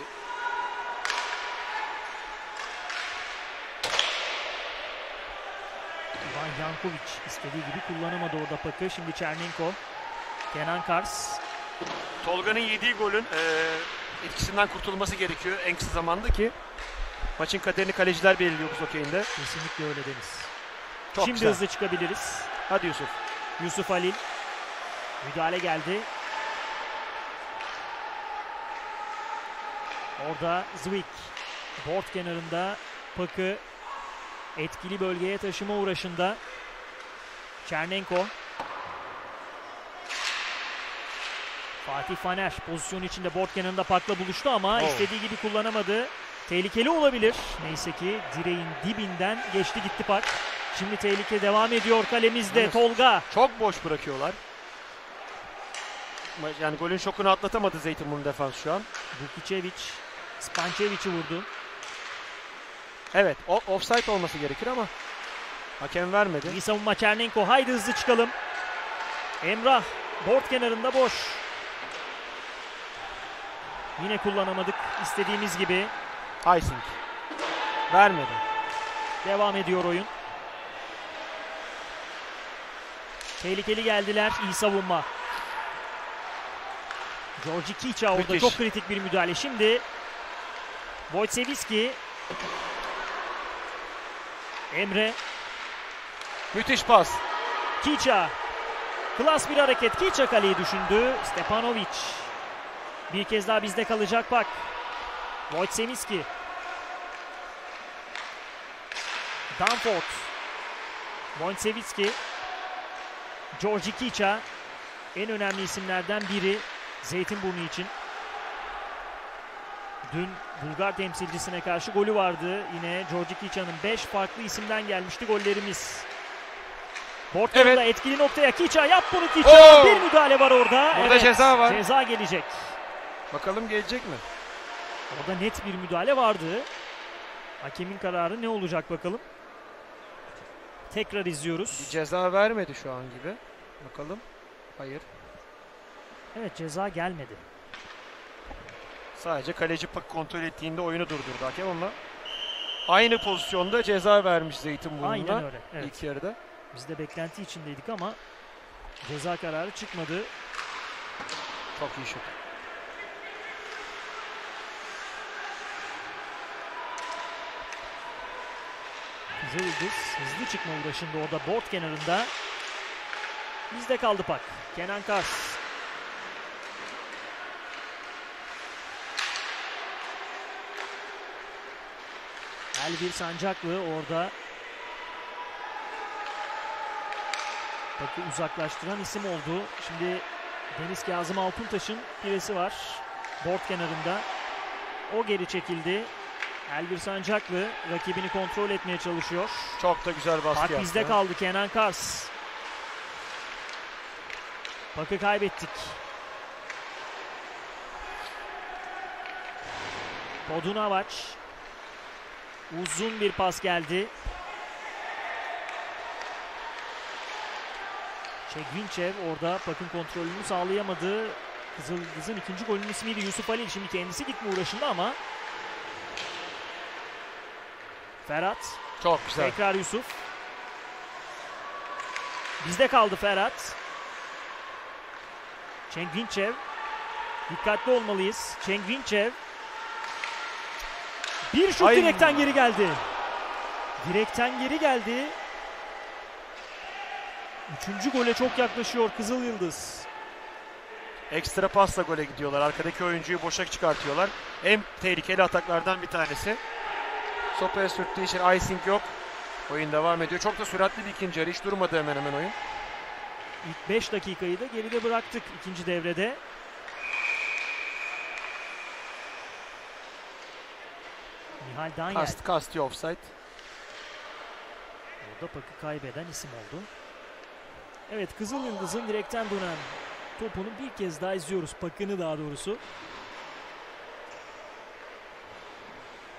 Ivan Jankovic istediği gibi kullanamadı orada pakı. Şimdi Çernenko. Kenan Kars. Tolga'nın yediği golün e, etkisinden kurtulması gerekiyor en kısa zamanda ki maçın kaderini kaleciler belirliyor bu okeyinde. Kesinlikle öyle Deniz. Çok Şimdi güzel. hızlı çıkabiliriz. Hadi Yusuf. Yusuf Halil. Müdahale geldi. Orada Zwick. Board kenarında Pak'ı etkili bölgeye taşıma uğraşında. Çernenko. Fatih Faner pozisyon içinde board kenarında Pak'la buluştu ama Oh. istediği gibi kullanamadı. Tehlikeli olabilir. Neyse ki direğin dibinden geçti gitti Pak. Şimdi tehlike devam ediyor kalemizde Yalnız- Tolga. Çok boş bırakıyorlar. Yani golün şokunu atlatamadı Zeytinburnu defans şu an. Vukicevic Spancevic'i vurdu. Evet, o, offside olması gerekir ama hakem vermedi. İyi savunma Çernenko. Haydi hızlı çıkalım. Emrah board kenarında boş. Yine kullanamadık istediğimiz gibi. Icing. Vermedi. Devam ediyor oyun. Tehlikeli geldiler. İyi savunma. Georgi Kiça orada Müthiş. çok kritik bir müdahale. Şimdi Wojciechowski Emre Müthiş pas. Kiça. Klas bir hareket. Kiça kaleyi düşündü. Stepanovic. Bir kez daha bizde kalacak bak. Wojciechowski. Danford. Wojciechowski. Georgi Kiça. En önemli isimlerden biri Zeytinburnu için. Dün Bulgar temsilcisine karşı golü vardı. Yine Georgi Kiça'nın 5 farklı isimden gelmişti gollerimiz. Porto'da Evet. etkili noktaya Kiça yap bunu Kiça. Oo! Bir müdahale var orada. Burada ceza var. Ceza gelecek. Bakalım gelecek mi? Orada net bir müdahale vardı. Hakemin kararı ne olacak bakalım. Tekrar Bir izliyoruz. ceza vermedi şu an gibi. Bakalım. Hayır. Evet ceza gelmedi. Sadece kaleci pak kontrol ettiğinde oyunu durdurdu hakem ama Aynı pozisyonda ceza vermiş Zeytinburnu'na Aynen öyle. Evet. ilk yarıda. Biz de beklenti içindeydik ama ceza kararı çıkmadı. Çok iyi şut. Kızıl Yıldız hızlı çıkma uğraşında orada board kenarında. Bizde kaldı pak. Kenan Kars. Elvir Sancaklı orada. Pakı uzaklaştıran isim oldu. Şimdi Deniz Kazım Altuntaş'ın piresi var. Board kenarında. O geri çekildi. Elvir Sancaklı rakibini kontrol etmeye çalışıyor. Çok da güzel baskı Pak yaptı. bizde kaldı Kenan Kars. Pakı kaybettik. Podunavac. Uzun bir pas geldi. Çegvinçev orada pakın kontrolünü sağlayamadı. Kızıl Yıldız'ın ikinci golünün ismiydi Yusuf Ali. Şimdi kendisi gitme uğraşında ama Ferhat Çok güzel. Tekrar Yusuf. Bizde kaldı Ferhat. Çengvinçev. Dikkatli olmalıyız. Çengvinçev. Bir şut Ay. direkten geri geldi. Direkten geri geldi. Üçüncü gole çok yaklaşıyor Kızıl Yıldız. Ekstra pasla gole gidiyorlar. Arkadaki oyuncuyu boşa çıkartıyorlar. En tehlikeli ataklardan bir tanesi. Sopaya sürttüğü için icing yok. Oyun devam ediyor. Çok da süratli bir ikinci yarı. Hiç durmadı hemen hemen oyun. İlk 5 dakikayı da geride bıraktık ikinci devrede. Nihal Danyel. Kast, kasti offside. Orada pakı kaybeden isim oldu. Evet Kızıl Yıldız'ın direkten dönen topunu bir kez daha izliyoruz. Pakını daha doğrusu.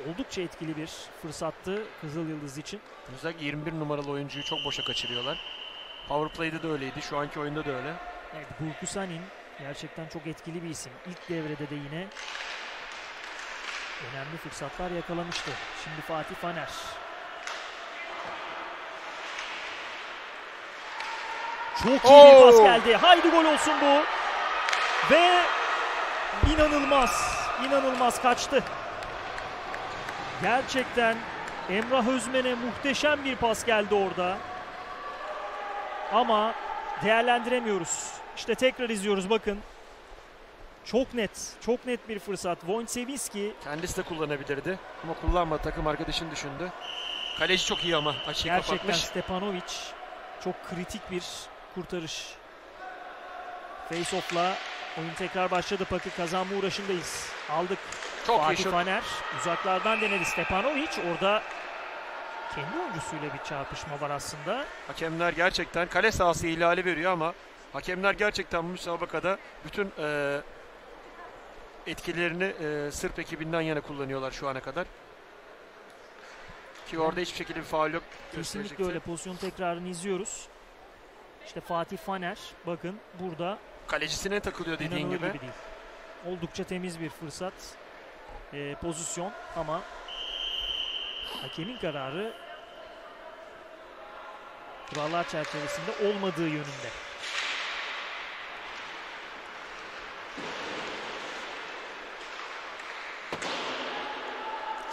Oldukça etkili bir fırsattı Kızıl Yıldız için. Özellikle 21 numaralı oyuncuyu çok boşa kaçırıyorlar. Power play'de de öyleydi. Şu anki oyunda da öyle. Evet Bulkusanin gerçekten çok etkili bir isim. İlk devrede de yine önemli fırsatlar yakalamıştı. Şimdi Fatih Faner. Çok iyi bir pas Oo! geldi. Haydi gol olsun bu. Ve inanılmaz, inanılmaz kaçtı. Gerçekten Emrah Özmen'e muhteşem bir pas geldi orada. Ama değerlendiremiyoruz. İşte tekrar izliyoruz bakın. Çok net, çok net bir fırsat. Wojciechowski Kendisi de kullanabilirdi. Ama kullanmadı. Takım arkadaşını düşündü. Kaleci çok iyi ama. Açıyı gerçekten kapatmış. Stepanovic çok kritik bir kurtarış. Face off'la oyun tekrar başladı. Pakı kazanma uğraşındayız. Aldık. Çok Fatih. Faner uzaklardan denedi Stepanovic. Orada kendi oyuncusuyla bir çarpışma var aslında. Hakemler gerçekten kale sahası ihlali veriyor ama hakemler gerçekten bu müsabakada bütün e, etkilerini e, Sırp ekibinden yana kullanıyorlar şu ana kadar. Ki orada hiçbir şekilde bir faul yok. Kesinlikle öyle. Pozisyon tekrarını izliyoruz. İşte Fatih Faner bakın burada Kalecisine takılıyor dediğin gibi. gibi değil. Oldukça temiz bir fırsat. Ee, pozisyon ama hakemin kararı kurallar çerçevesinde olmadığı yönünde.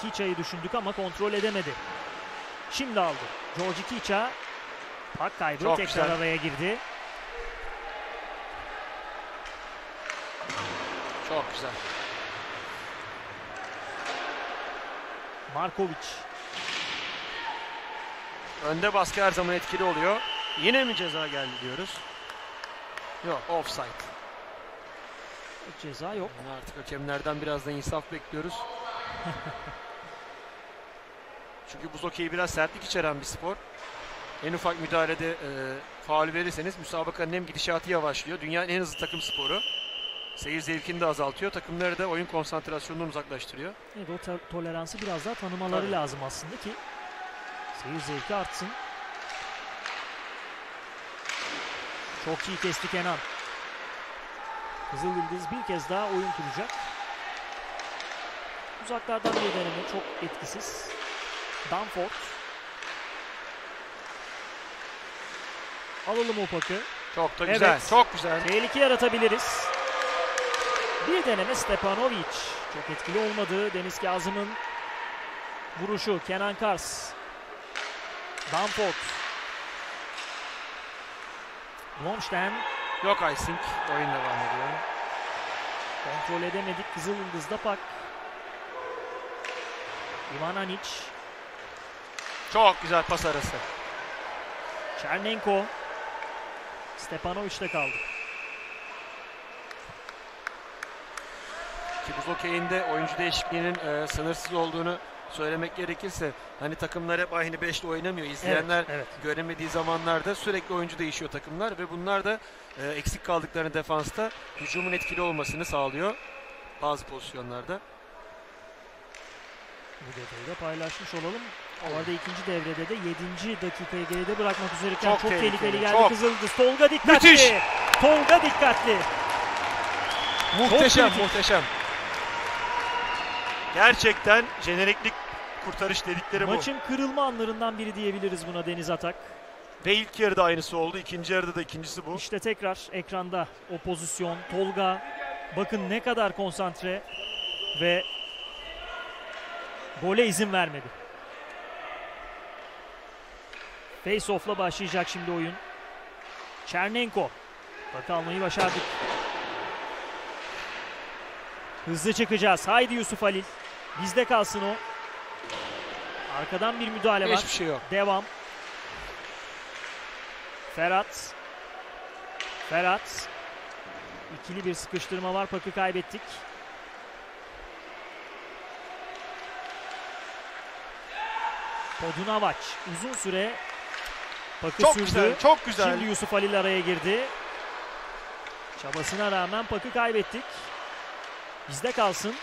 Kiça'yı düşündük ama kontrol edemedi. Şimdi aldı. George Kiça pak kaybı Çok tekrar güzel. araya girdi. Çok güzel. Markovic Önde baskı her zaman etkili oluyor. Yine mi ceza geldi diyoruz? Yok offside. ceza yok. Yani artık hakemlerden biraz da insaf bekliyoruz. Çünkü buz hokeyi biraz sertlik içeren bir spor. En ufak müdahalede e, faul verirseniz müsabakanın hem gidişatı yavaşlıyor. Dünyanın en hızlı takım sporu. Seyir zevkini de azaltıyor. Takımları da oyun konsantrasyonundan uzaklaştırıyor. Evet o to- toleransı biraz daha tanımaları Tabii. lazım aslında ki seyir zevki artsın. Çok iyi kesti Kenan. Kızıl Yıldız bir kez daha oyun kuracak. Uzaklardan bir deneme çok etkisiz. Danford. Alalım o pakı. Çok da Evet. güzel. Çok güzel. Tehlike yaratabiliriz. Bir deneme Stepanovic. Çok etkili olmadı. Deniz Kazım'ın vuruşu. Kenan Kars. Danford. Blomsten Yok icing. Oyun devam ediyor. kontrol edemedik. Kızıl Yıldız'da pak. Ivan Anic. Çok güzel pas arası. Chernenko. Stepanovic'te kaldı. Ki buz okeyinde oyuncu değişikliğinin e, sınırsız olduğunu söylemek gerekirse hani takımlar hep aynı beşli oynamıyor. İzleyenler Evet, evet. göremediği zamanlarda sürekli oyuncu değişiyor takımlar ve bunlar da e, eksik kaldıklarını defansta hücumun etkili olmasını sağlıyor bazı pozisyonlarda. Bu detayı da paylaşmış olalım. Bu arada ikinci devrede de 7. dakikayı geride bırakmak üzereyken çok, Çok tehlikeli, tehlikeli, geldi çok. Kızıldız. Tolga dikkatli. Müthiş. Tolga dikkatli. Muhteşem, muhteşem. Gerçekten jeneriklik kurtarış dedikleri bu. Maçın kırılma anlarından biri diyebiliriz buna Deniz Atak. Ve ilk yarıda aynısı oldu. ikinci yarıda da ikincisi bu. İşte tekrar ekranda o pozisyon. Tolga bakın ne kadar konsantre ve gole izin vermedi. Face off'la başlayacak şimdi oyun. Chernenko. Bakı almayı başardık. Hızlı çıkacağız. Haydi Yusuf Halil. Bizde kalsın o. Arkadan bir müdahale var. Hiçbir şey yok. Devam. Ferhat. Ferhat. İkili bir sıkıştırma var. Pakı kaybettik. Podunavac uzun süre pakı Çok sürdü. güzel, çok güzel. Şimdi Yusuf Halil araya girdi. Çabasına rağmen pakı kaybettik. Bizde kalsın.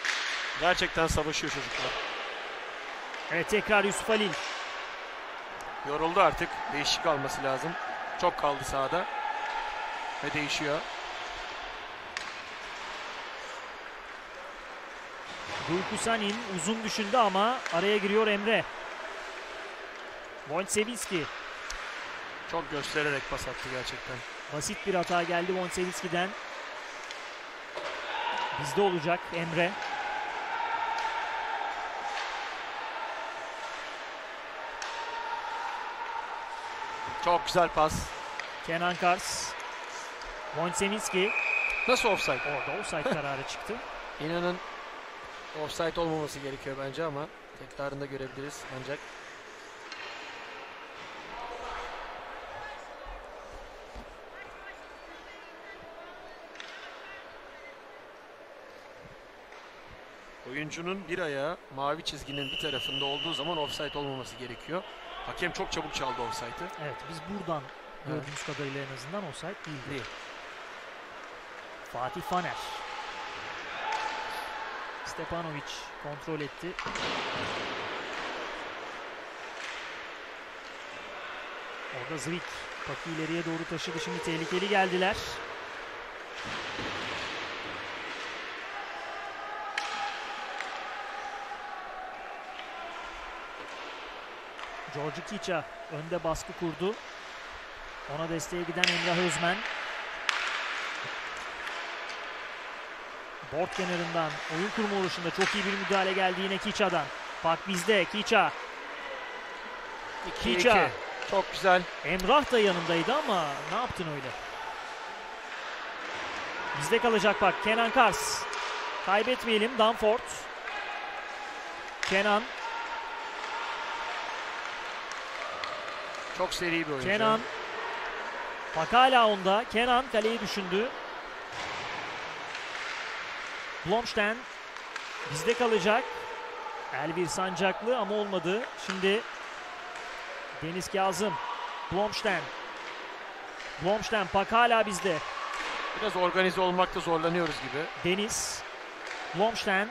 Gerçekten savaşıyor çocuklar. Evet tekrar Yusuf Halil. Yoruldu artık. Değişik alması lazım. Çok kaldı sahada. Ve değişiyor. Gulkusanin uzun düşündü ama araya giriyor Emre. Wojciechowski. Çok göstererek pas attı gerçekten. Basit bir hata geldi Wojciechowski'den. Bizde olacak Emre. Çok güzel pas. Kenan Kars. Wojciechowski. Nasıl offside? Orada offside kararı çıktı. İnanın offside olmaması gerekiyor bence ama tekrarında görebiliriz ancak. Oyuncunun bir ayağı mavi çizginin bir tarafında olduğu zaman offside olmaması gerekiyor. Hakem çok çabuk çaldı offside'ı. Evet biz buradan gördüğümüz kadarıyla en azından offside değildi. Değil. Fatih Faner. Stepanovic kontrol etti. Orada Zvik Paki ileriye doğru taşıdı. Şimdi tehlikeli geldiler. George Kiça önde baskı kurdu. Ona desteğe giden Emrah Özmen. Bort kenarından oyun kurma oluşunda çok iyi bir müdahale geldi yine Kiça'dan. Bak bizde Kiça. iki. Çok güzel. Emrah da yanındaydı ama ne yaptın öyle? Bizde kalacak bak Kenan Kars. Kaybetmeyelim Danford. Kenan, Çok seri bir oyuncu. Kenan. Bak hala onda. Kenan kaleyi düşündü. Blomsten bizde kalacak. Elvir Sancaklı ama olmadı. Şimdi Deniz Kazım. Blomsten. Blomsten pak hala bizde. Biraz organize olmakta zorlanıyoruz gibi. Deniz. Blomsten.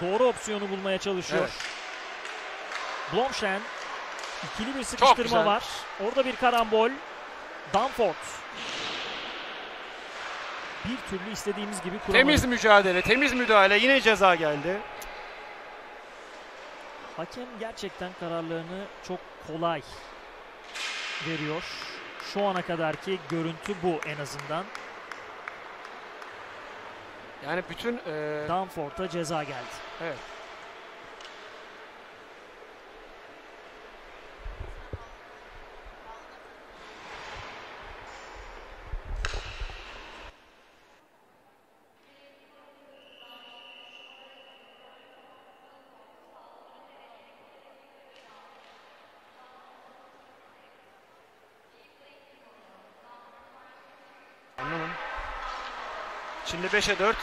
Doğru opsiyonu bulmaya çalışıyor. Evet. Blomsten. İkili bir sıkıştırma var. Orada bir karambol. Danford. Bir türlü istediğimiz gibi kuramadık. Temiz mücadele, temiz müdahale. Yine ceza geldi. Hakem gerçekten kararlarını çok kolay veriyor. Şu ana kadarki görüntü bu en azından. Yani bütün e, Danforth'a ceza geldi. evet. Şimdi 5'e 4.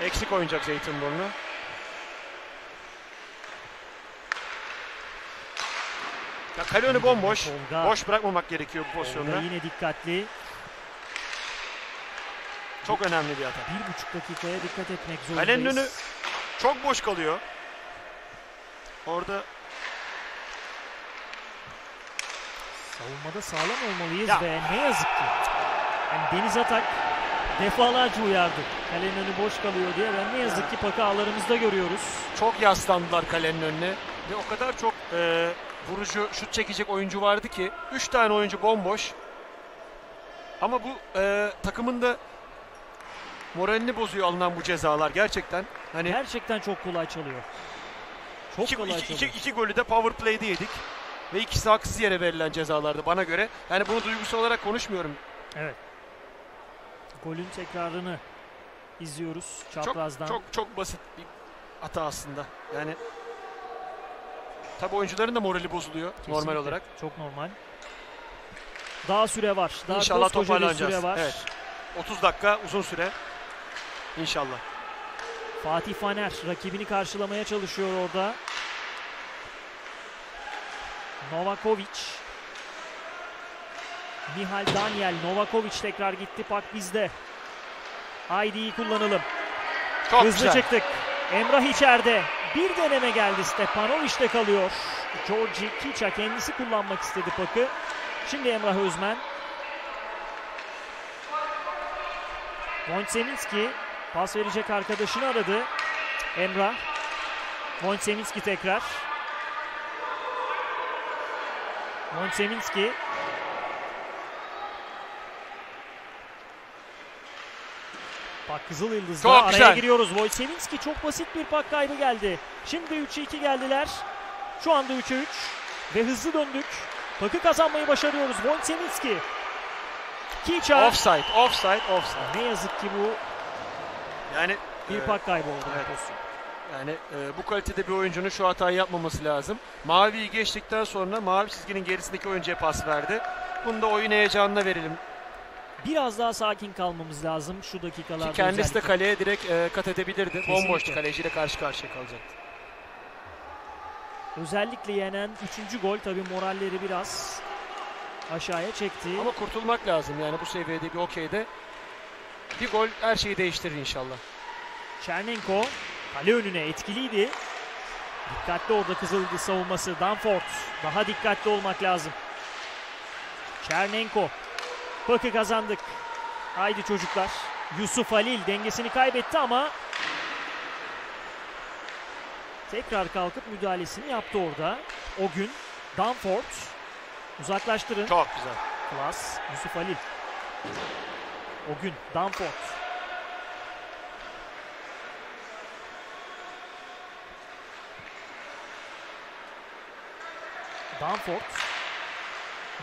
Eksik oynayacak Zeytinburnu. Ya kale önü bomboş. Tolga. Boş bırakmamak gerekiyor bu Tolga pozisyonda. yine dikkatli. Çok önemli bir atak. Bir buçuk dakikaya dikkat etmek zorundayız. Kalenin önü çok boş kalıyor. Orada Savunmada sağlam olmalıyız Ya. ve ne yazık ki yani Deniz Atak defalarca uyardı. Kalenin önü boş kalıyor diye ve ne yazık ki paka ağlarımızda görüyoruz. çok yaslandılar kalenin önüne. Ve o kadar çok e, vurucu, şut çekecek oyuncu vardı ki. 3 tane oyuncu bomboş. Ama bu e, takımın da moralini bozuyor alınan bu cezalar gerçekten. Hani Gerçekten çok kolay çalıyor. Çok iki, kolay iki, iki, çalıyor. iki golü de power play'de yedik. Ve ikisi haksız yere verilen cezalardı bana göre. Yani bunu duygusal olarak konuşmuyorum. Evet. Golün tekrarını izliyoruz Çok çaprazdan. çok çok basit bir hata aslında. Yani tabii oyuncuların da morali bozuluyor normal Kesinlikle. olarak. Çok normal. Daha süre var. Daha İnşallah toparlanacağız. süre var. Evet. 30 dakika uzun süre. İnşallah. Fatih Faner rakibini karşılamaya çalışıyor orada. Novakovic. Mihal Daniel. Novakovic tekrar gitti. Pak bizde. İyi kullanalım. Çok Hızlı güzel. çıktık. Emrah içeride. Bir deneme geldi. Stepanovic'te kalıyor. Georgi Kiça kendisi kullanmak istedi pakı. Şimdi Emrah Özmen. Wojciechowski pas verecek arkadaşını aradı. Emrah. Wojciechowski tekrar. Wojciechowski. Pak Kızıl Yıldız'da Çok araya güzel. giriyoruz. Wojciechowski çok basit bir pak kaybı geldi. Şimdi 3'e 2 geldiler. Şu anda 3'e 3 ve hızlı döndük. Pakı kazanmayı başarıyoruz. Wojciechowski. Kiça. Offside, offside, offside. Ne yazık ki bu Yani bir e, pak kaybı oldu. evet. pozisyon. Yani e, bu kalitede bir oyuncunun şu hatayı yapmaması lazım. Maviyi geçtikten sonra mavi çizginin gerisindeki oyuncuya pas verdi. Bunu da oyun heyecanına verelim. Biraz daha sakin kalmamız lazım şu dakikalarda. Ki kendisi de özellikle. kaleye direkt e, kat edebilirdi. Kesinlikle. Bomboştu kaleciyle karşı karşıya kalacaktı. Özellikle yenen 3. gol tabii moralleri biraz aşağıya çekti. Ama kurtulmak lazım yani bu seviyede bir okeyde. Bir gol her şeyi değiştirir inşallah. Çernenko kale önüne etkiliydi. Dikkatli orada Kızıldız savunması. Danford daha dikkatli olmak lazım. Çernenko. Bakı kazandık. Haydi çocuklar. Yusuf Halil dengesini kaybetti ama tekrar kalkıp müdahalesini yaptı orada. O gün Danford uzaklaştırın. Çok güzel. Klas Yusuf Halil. O gün Danford. Danford.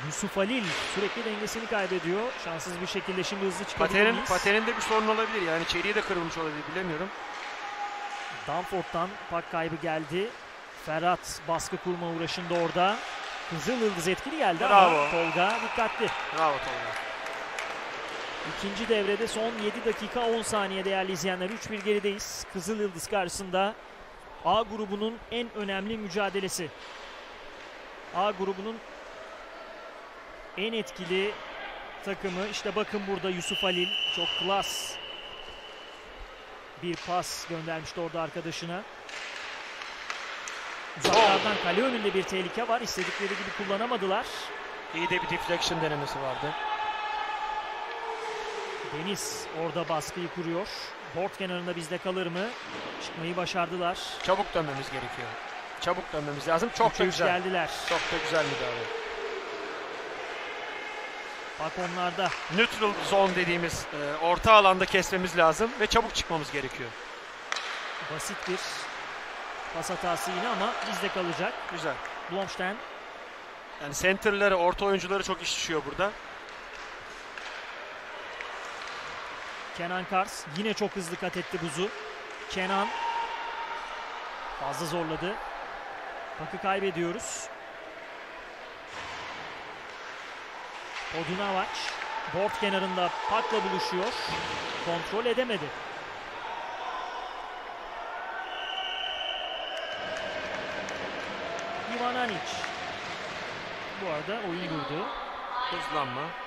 Yusuf Halil sürekli dengesini kaybediyor. Şanssız bir şekilde şimdi hızlı çıkabilir Patenin, miyiz? pateninde bir sorun olabilir yani çeliği de kırılmış olabilir bilemiyorum. Danford'dan pak kaybı geldi. Ferhat baskı kurma uğraşında orada. Kızıl Yıldız etkili geldi ama Bravo. Tolga dikkatli. Bravo Tolga. İkinci devrede son 7 dakika 10 saniye değerli izleyenler. 3-1 gerideyiz. Kızıl Yıldız karşısında A grubunun en önemli mücadelesi. A grubunun en etkili takımı. İşte bakın burada Yusuf Halil çok klas bir pas göndermişti orada arkadaşına. Uzaklardan kale önünde bir tehlike var. İstedikleri gibi kullanamadılar. İyi de bir deflection denemesi vardı. Deniz orada baskıyı kuruyor. Bort kenarında bizde kalır mı? Çıkmayı başardılar. Çabuk dönmemiz gerekiyor. Çabuk dönmemiz lazım. Çok Üçe da güzel. geldiler. Çok da güzel müdahale. Bak onlarda. Neutral zone dediğimiz e, orta alanda kesmemiz lazım ve çabuk çıkmamız gerekiyor. Basit bir pas hatası yine ama bizde kalacak. Güzel. Blomstein. Yani center'ları, orta oyuncuları çok iş düşüyor burada. Kenan Kars yine çok hızlı kat etti buzu. Kenan fazla zorladı. Bakı kaybediyoruz. Odunavac board kenarında Pak'la buluşuyor. Kontrol edemedi. Ivan Anic. Bu arada oyun durdu. Hızlanma.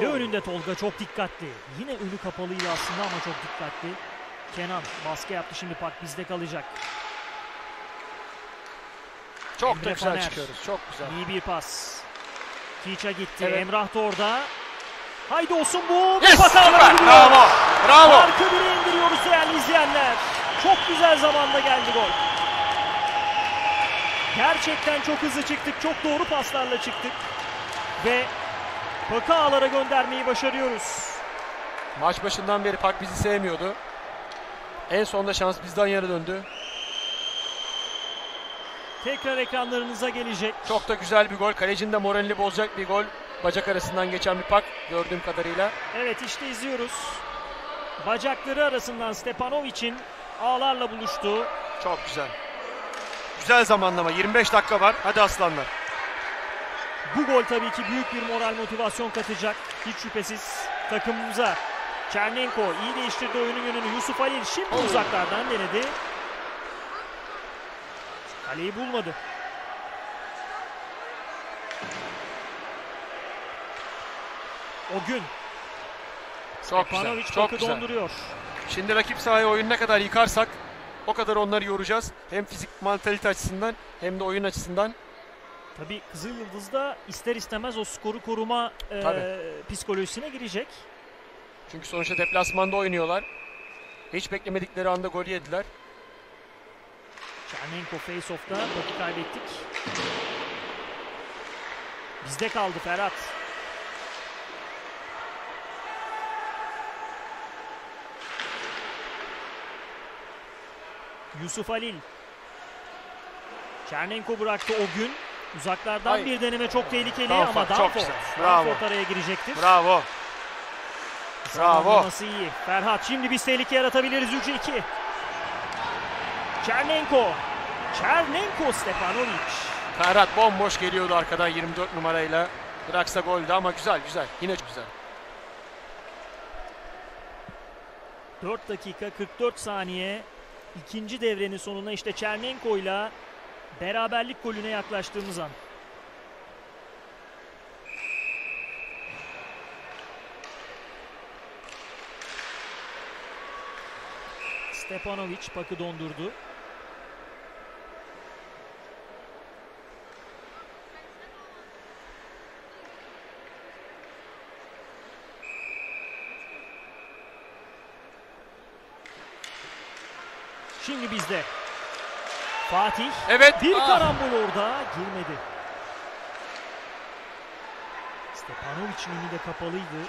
Ve önünde Tolga çok dikkatli. Yine önü kapalıydı aslında ama çok dikkatli. Kenan baskı yaptı şimdi Pak bizde kalacak. Çok Emre da güzel Faner. çıkıyoruz. Çok güzel. İyi bir pas. Kiç'a gitti. Evet. Emrah da orada. Haydi olsun bu. Yes! Bravo. Bravo. Arka direğe indiriyoruz değerli izleyenler. Çok güzel zamanda geldi gol. Gerçekten çok hızlı çıktık. Çok doğru paslarla çıktık. Ve Pak'ı ağlara göndermeyi başarıyoruz. Maç başından beri Pak bizi sevmiyordu. En sonunda şans bizden yana döndü. Tekrar ekranlarınıza gelecek. Çok da güzel bir gol. Kalecinin de moralini bozacak bir gol. Bacak arasından geçen bir Pak gördüğüm kadarıyla. Evet işte izliyoruz. Bacakları arasından Stepanovic'in ağlarla buluştuğu Çok güzel. Güzel zamanlama. 25 dakika var. Hadi aslanlar. Bu gol tabii ki büyük bir moral motivasyon katacak. Hiç şüphesiz takımımıza. Çernenko iyi değiştirdi oyunun yönünü. Yusuf Halil şimdi uzaklardan denedi. Kaleyi bulmadı. O gün Çok güzel. Panovic Çok güzel. donduruyor. Şimdi rakip sahaya oyunu ne kadar yıkarsak o kadar onları yoracağız. Hem fizik mantalite açısından hem de oyun açısından. Tabii Kızıl Yıldız da ister istemez o skoru koruma e, Tabii. psikolojisine girecek. Çünkü sonuçta deplasmanda oynuyorlar. Hiç beklemedikleri anda gol yediler. Çernenko face-off'ta topu kaybettik. Bizde kaldı Ferhat. Yusuf Halil. Çernenko bıraktı o gün. Uzaklardan Hayır. bir deneme çok tehlikeli Danford, ama çok Danford. güzel. Bravo. Danford araya girecektir. Bravo. Bravo. Zamanlaması iyi. Ferhat şimdi biz tehlike yaratabiliriz 3'e 2. Çernenko. Çernenko Stepanovic. Ferhat bomboş geliyordu arkadan 24 numarayla. Bıraksa goldü ama güzel güzel. Yine çok güzel. 4 dakika 44 saniye. İkinci devrenin sonuna işte Çernenko ile beraberlik golüne yaklaştığımız an. Stepanovic pakı dondurdu. Şimdi bizde. Fatih. Evet. Bir Ah. karambol orada girmedi. Stepanovic'in önü de kapalıydı.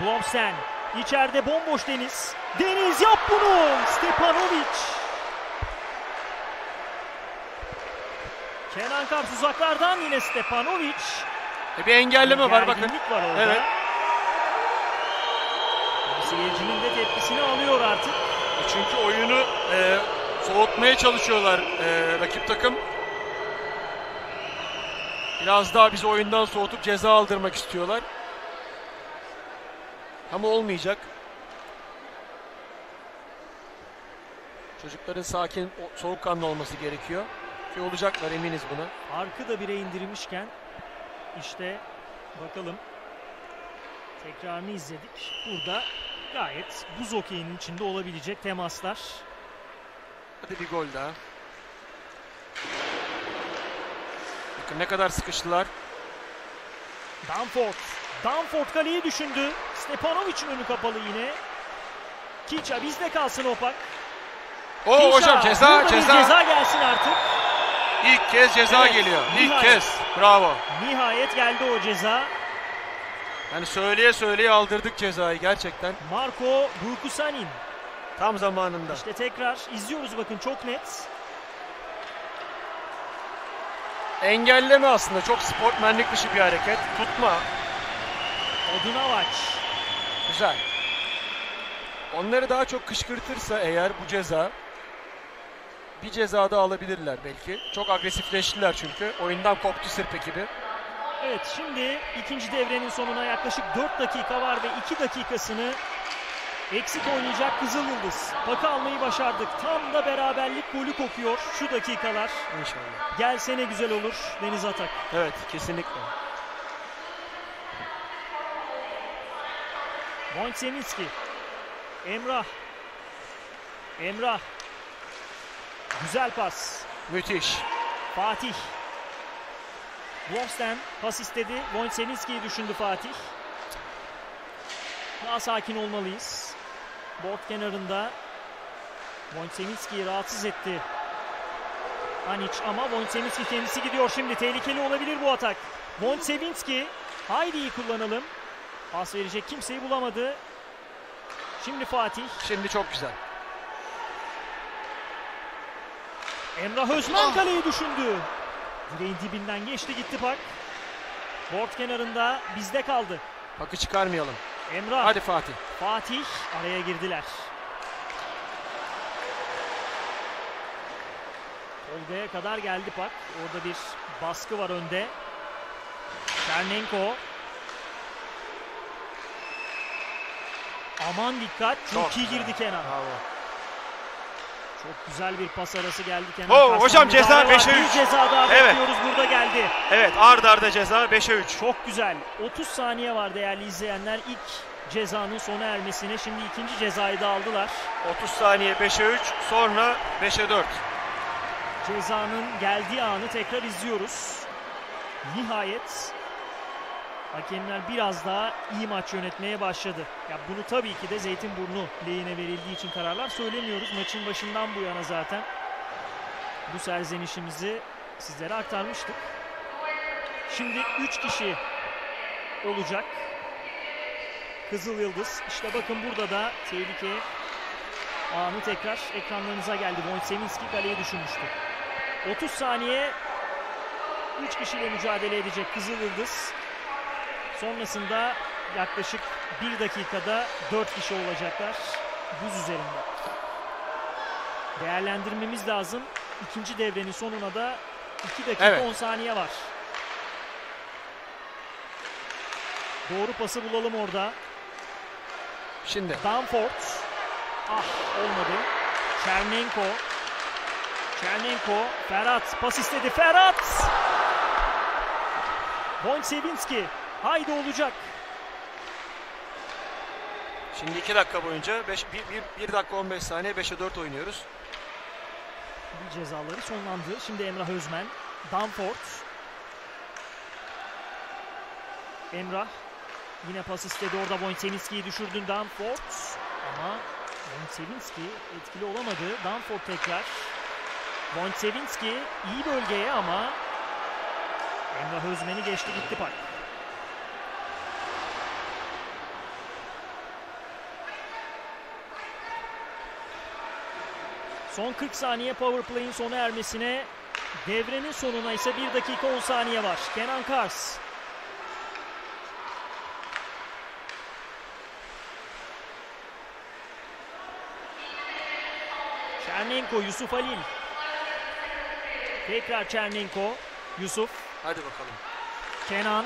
Blomsen. içeride bomboş Deniz. Deniz yap bunu. Stepanovic. Kenan Kars uzaklardan yine Stepanovic. E bir engelleme var bakın. Var orada. Evet. Seyircinin de tepkisini alıyor artık. E Çünkü oyunu e, soğutmaya çalışıyorlar e, rakip takım. Biraz daha bizi oyundan soğutup ceza aldırmak istiyorlar. Ama olmayacak. Çocukların sakin, soğukkanlı olması gerekiyor. şey olacaklar eminiz buna. Farkı da bire indirmişken işte bakalım tekrarını izledik. Burada gayet buz okeyinin içinde olabilecek temaslar. Hadi bir gol daha. Bakın ne kadar sıkıştılar. Danford. Danford kaleyi düşündü. Stepanovic'in önü kapalı yine. Kiça bizde kalsın Opak. Oo Kiça, hocam ceza ceza. ceza gelsin artık. İlk kez ceza Evet, geliyor. İlk nihayet. kez. Bravo. Nihayet geldi o ceza. Yani söyleye söyleye aldırdık cezayı gerçekten. Marco Burkusanin. Tam zamanında. İşte tekrar izliyoruz bakın çok net. Engelleme aslında çok sportmenlik dışı bir hareket. Tutma. Odunavac. Güzel. Onları daha çok kışkırtırsa eğer bu ceza bir ceza da alabilirler belki. Çok agresifleştiler çünkü. Oyundan koptu Sırp ekibi. Evet şimdi ikinci devrenin sonuna yaklaşık 4 dakika var ve 2 dakikasını eksik oynayacak Kızıl Yıldız. Paka almayı başardık. Tam da beraberlik golü kokuyor şu dakikalar. İnşallah. Gelse ne güzel olur Deniz Atak. Evet kesinlikle. Wojciechowski. Emrah. Emrah. Güzel pas. Müthiş. Fatih. Blomsten pas istedi. Wojciechowski'yi düşündü Fatih. Daha sakin olmalıyız. Bot kenarında Wojciechowski'yi rahatsız etti. Anic ama Wojciechowski kendisi gidiyor şimdi. Tehlikeli olabilir bu atak. Wojciechowski haydi iyi kullanalım. Pas verecek kimseyi bulamadı. Şimdi Fatih. Şimdi çok güzel. Emrah Özmen Ah. kaleyi düşündü. Direğin dibinden geçti gitti pak. Bort kenarında bizde kaldı. Bakı çıkarmayalım. Emrah, Hadi Fatih. Fatih araya girdiler. Tolga'ya kadar geldi pak. Orada bir baskı var önde. Chernenko. Aman dikkat. Çok, Çok iyi girdi Kenan. Bravo. Çok güzel bir pas arası geldi Kenan. Oo, Kars'tan hocam ceza müdahale var. 5'e Bir 3. ceza daha Evet. bekliyoruz. Burada geldi. Evet ard arda ceza 5'e 3. Çok güzel. 30 saniye var değerli izleyenler. İlk cezanın sona ermesine. Şimdi ikinci cezayı da aldılar. 30 saniye 5'e 3 sonra 5'e 4. Cezanın geldiği anı tekrar izliyoruz. Nihayet hakemler biraz daha iyi maç yönetmeye başladı. Ya bunu tabii ki de Zeytinburnu lehine verildiği için kararlar söylemiyoruz. Maçın başından bu yana zaten bu serzenişimizi sizlere aktarmıştık. Şimdi 3 kişi olacak. Kızıl Yıldız. İşte bakın burada da tehlike anı tekrar ekranlarınıza geldi. Wojciechowski kaleyi düşünmüştü. 30 saniye 3 kişiyle mücadele edecek Kızıl Yıldız. Sonrasında yaklaşık 1 dakikada 4 kişi olacaklar buz üzerinde. Değerlendirmemiz lazım. İkinci devrenin sonuna da 2 dakika Evet. 10 saniye var. Doğru pası bulalım orada. Şimdi Danford. Ah olmadı. Chernenko. Chernenko. Ferhat pas istedi. Ferhat. Wojciechowski. Haydi olacak. şimdi 2 dakika boyunca 5 1, 1, dakika 15 saniye 5'e 4 oynuyoruz. Bir cezaları sonlandı. Şimdi Emrah Özmen. Danford. Emrah. Yine pas istedi orada Wojciechowski'yi düşürdün Danford. Ama Wojciechowski etkili olamadı. Danford tekrar. Wojciechowski iyi bölgeye ama Emrah Özmen'i geçti gitti pak. Son 40 saniye power play'in sona ermesine devrenin sonuna ise 1 dakika 10 saniye var. Kenan Kars. Çernenko, Yusuf Halil. Tekrar Çernenko, Yusuf, Hadi bakalım. Kenan.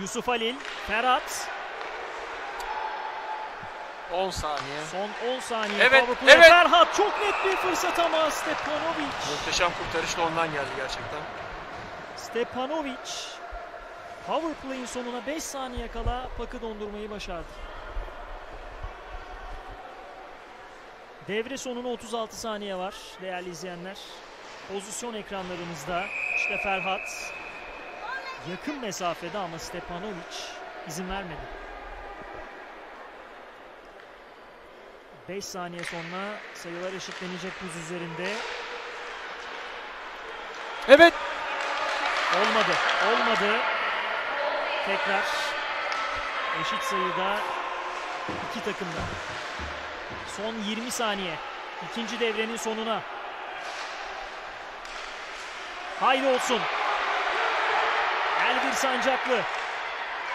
Yusuf Halil, Ferhat. 10 saniye. Son 10 saniye. Evet, evet. Ferhat çok net bir fırsat ama Stepanovic. Muhteşem kurtarış da ondan geldi gerçekten. Stepanovic power play'in sonuna 5 saniye kala pakı dondurmayı başardı. Devre sonuna 36 saniye var değerli izleyenler. Pozisyon ekranlarımızda işte Ferhat yakın mesafede ama Stepanovic izin vermedi. 5 saniye sonra sayılar eşitlenecek buz üzerinde. Evet. Olmadı. Olmadı. Tekrar eşit sayıda iki takımda. Son 20 saniye. İkinci devrenin sonuna. Haydi olsun. Elvir Sancaklı.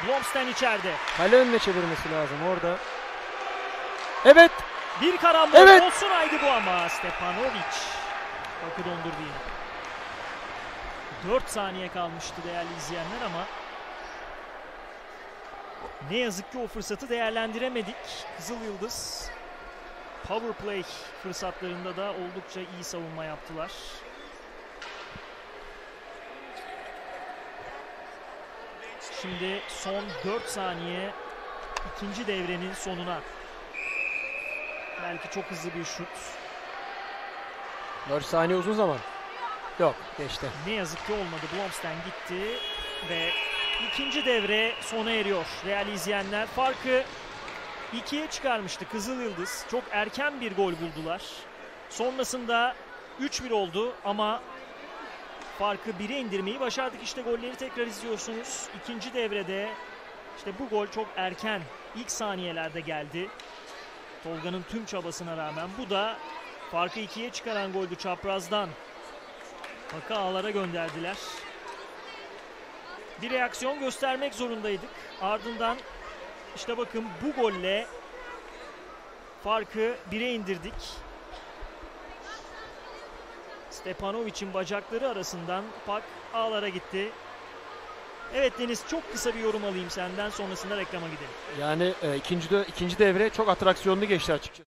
Blomsten içeride. Kale önüne çevirmesi lazım orada. Evet. Bir karambol Evet. olsun haydi bu ama Stepanovic. Bakı dondurdu yine. 4 saniye kalmıştı değerli izleyenler ama ne yazık ki o fırsatı değerlendiremedik. Kızıl Yıldız power play fırsatlarında da oldukça iyi savunma yaptılar. Şimdi son 4 saniye ikinci devrenin sonuna. Belki çok hızlı bir şut. 4 saniye uzun zaman. Yok geçti. Ne yazık ki olmadı. Blomsten gitti ve ikinci devre sona eriyor. Değerli izleyenler farkı ikiye çıkarmıştı Kızıl Yıldız. Çok erken bir gol buldular. Sonrasında 3-1 oldu ama farkı 1'e indirmeyi başardık. İşte golleri tekrar izliyorsunuz. İkinci devrede işte bu gol çok erken ilk saniyelerde geldi. Tolga'nın tüm çabasına rağmen bu da farkı ikiye çıkaran goldü çaprazdan. Haka ağlara gönderdiler. Bir reaksiyon göstermek zorundaydık. Ardından işte bakın bu golle farkı 1'e indirdik. Stepanovic'in bacakları arasından pak ağlara gitti. Evet Deniz çok kısa bir yorum alayım senden sonrasında reklama gidelim. Yani e, ikinci de, ikinci devre çok atraksiyonlu geçti açıkçası.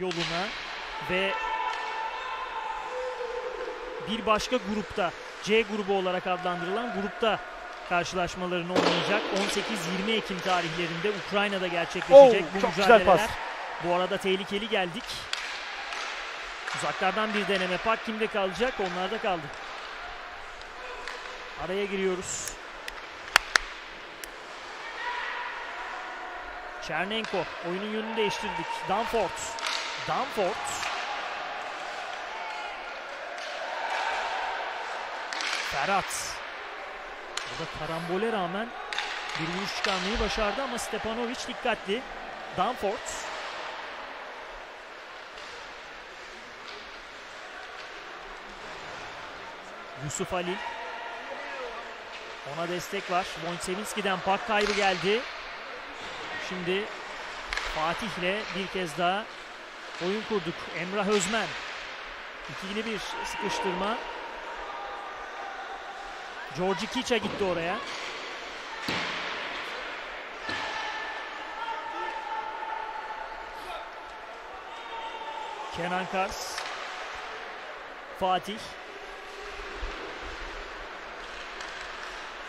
Yoluna ve bir başka grupta C grubu olarak adlandırılan grupta karşılaşmalarını oynayacak. 18-20 Ekim tarihlerinde Ukrayna'da gerçekleşecek Oo, bu çok güzel pas. Bu arada tehlikeli geldik. Uzaklardan bir deneme. Pak kimde kalacak? Onlarda kaldı. Araya giriyoruz. Chernenko oyunun yönünü değiştirdik. Danford. Danford. Ferhat. Burada karambole rağmen bir vuruş çıkarmayı başardı ama Stepanovic dikkatli. Danford. Yusuf Ali. Ona destek var. Wojciechowski'den pak kaybı geldi. Şimdi Fatih'le bir kez daha oyun kurduk. Emrah Özmen. İkili bir sıkıştırma. Georgi Kiça gitti oraya. Kenan Kars. Fatih.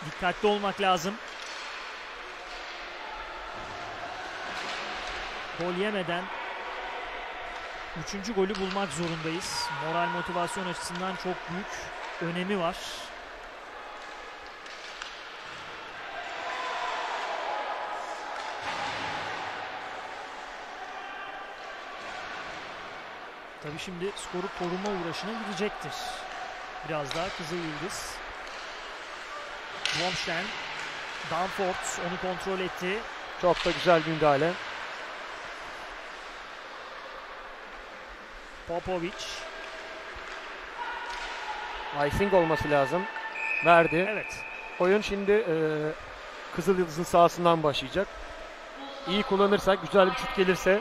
Dikkatli olmak lazım. Gol yemeden üçüncü golü bulmak zorundayız. Moral motivasyon açısından çok büyük önemi var. Tabi şimdi skoru koruma uğraşına gidecektir. Biraz daha Kızıl Yıldız. Blomstein. Danford onu kontrol etti. Çok da güzel bir müdahale. Popovic. Icing olması lazım. Verdi. Evet. Oyun şimdi e, Kızıl Yıldız'ın sahasından başlayacak. İyi kullanırsak, güzel bir şut gelirse,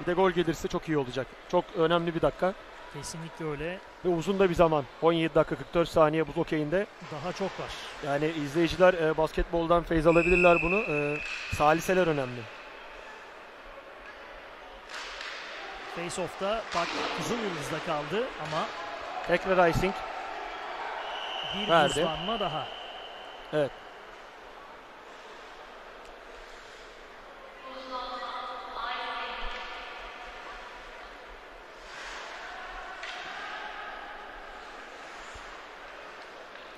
bir de gol gelirse çok iyi olacak. Çok önemli bir dakika Kesinlikle öyle. ve uzun da bir zaman. 17 dakika 44 saniye buz okeyinde. Daha çok var. Yani izleyiciler e, basketboldan feyz alabilirler bunu. E, saliseler önemli. Face off'ta Pak Kızıl Yıldız'da kaldı ama Tekrar icing. bir Verdi. buzlanma daha. Evet.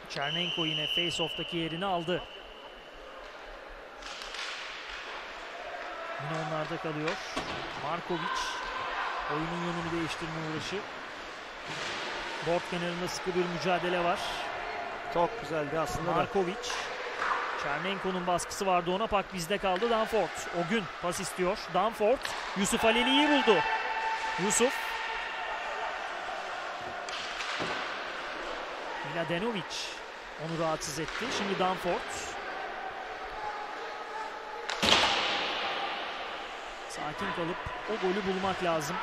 Chernenko yine face off'taki yerini aldı. Yine onlarda kalıyor. Markovic oyunun yönünü değiştirme uğraşı. Board kenarında sıkı bir mücadele var. Çok güzeldi aslında da. Markovic. Chernenko'nun baskısı vardı ona. Pak bizde kaldı. Danford. O gün pas istiyor. Danford. Yusuf Aleli'yi buldu. Yusuf. Miladenovic onu rahatsız etti. Şimdi Danford. Sakin kalıp o golü bulmak lazım.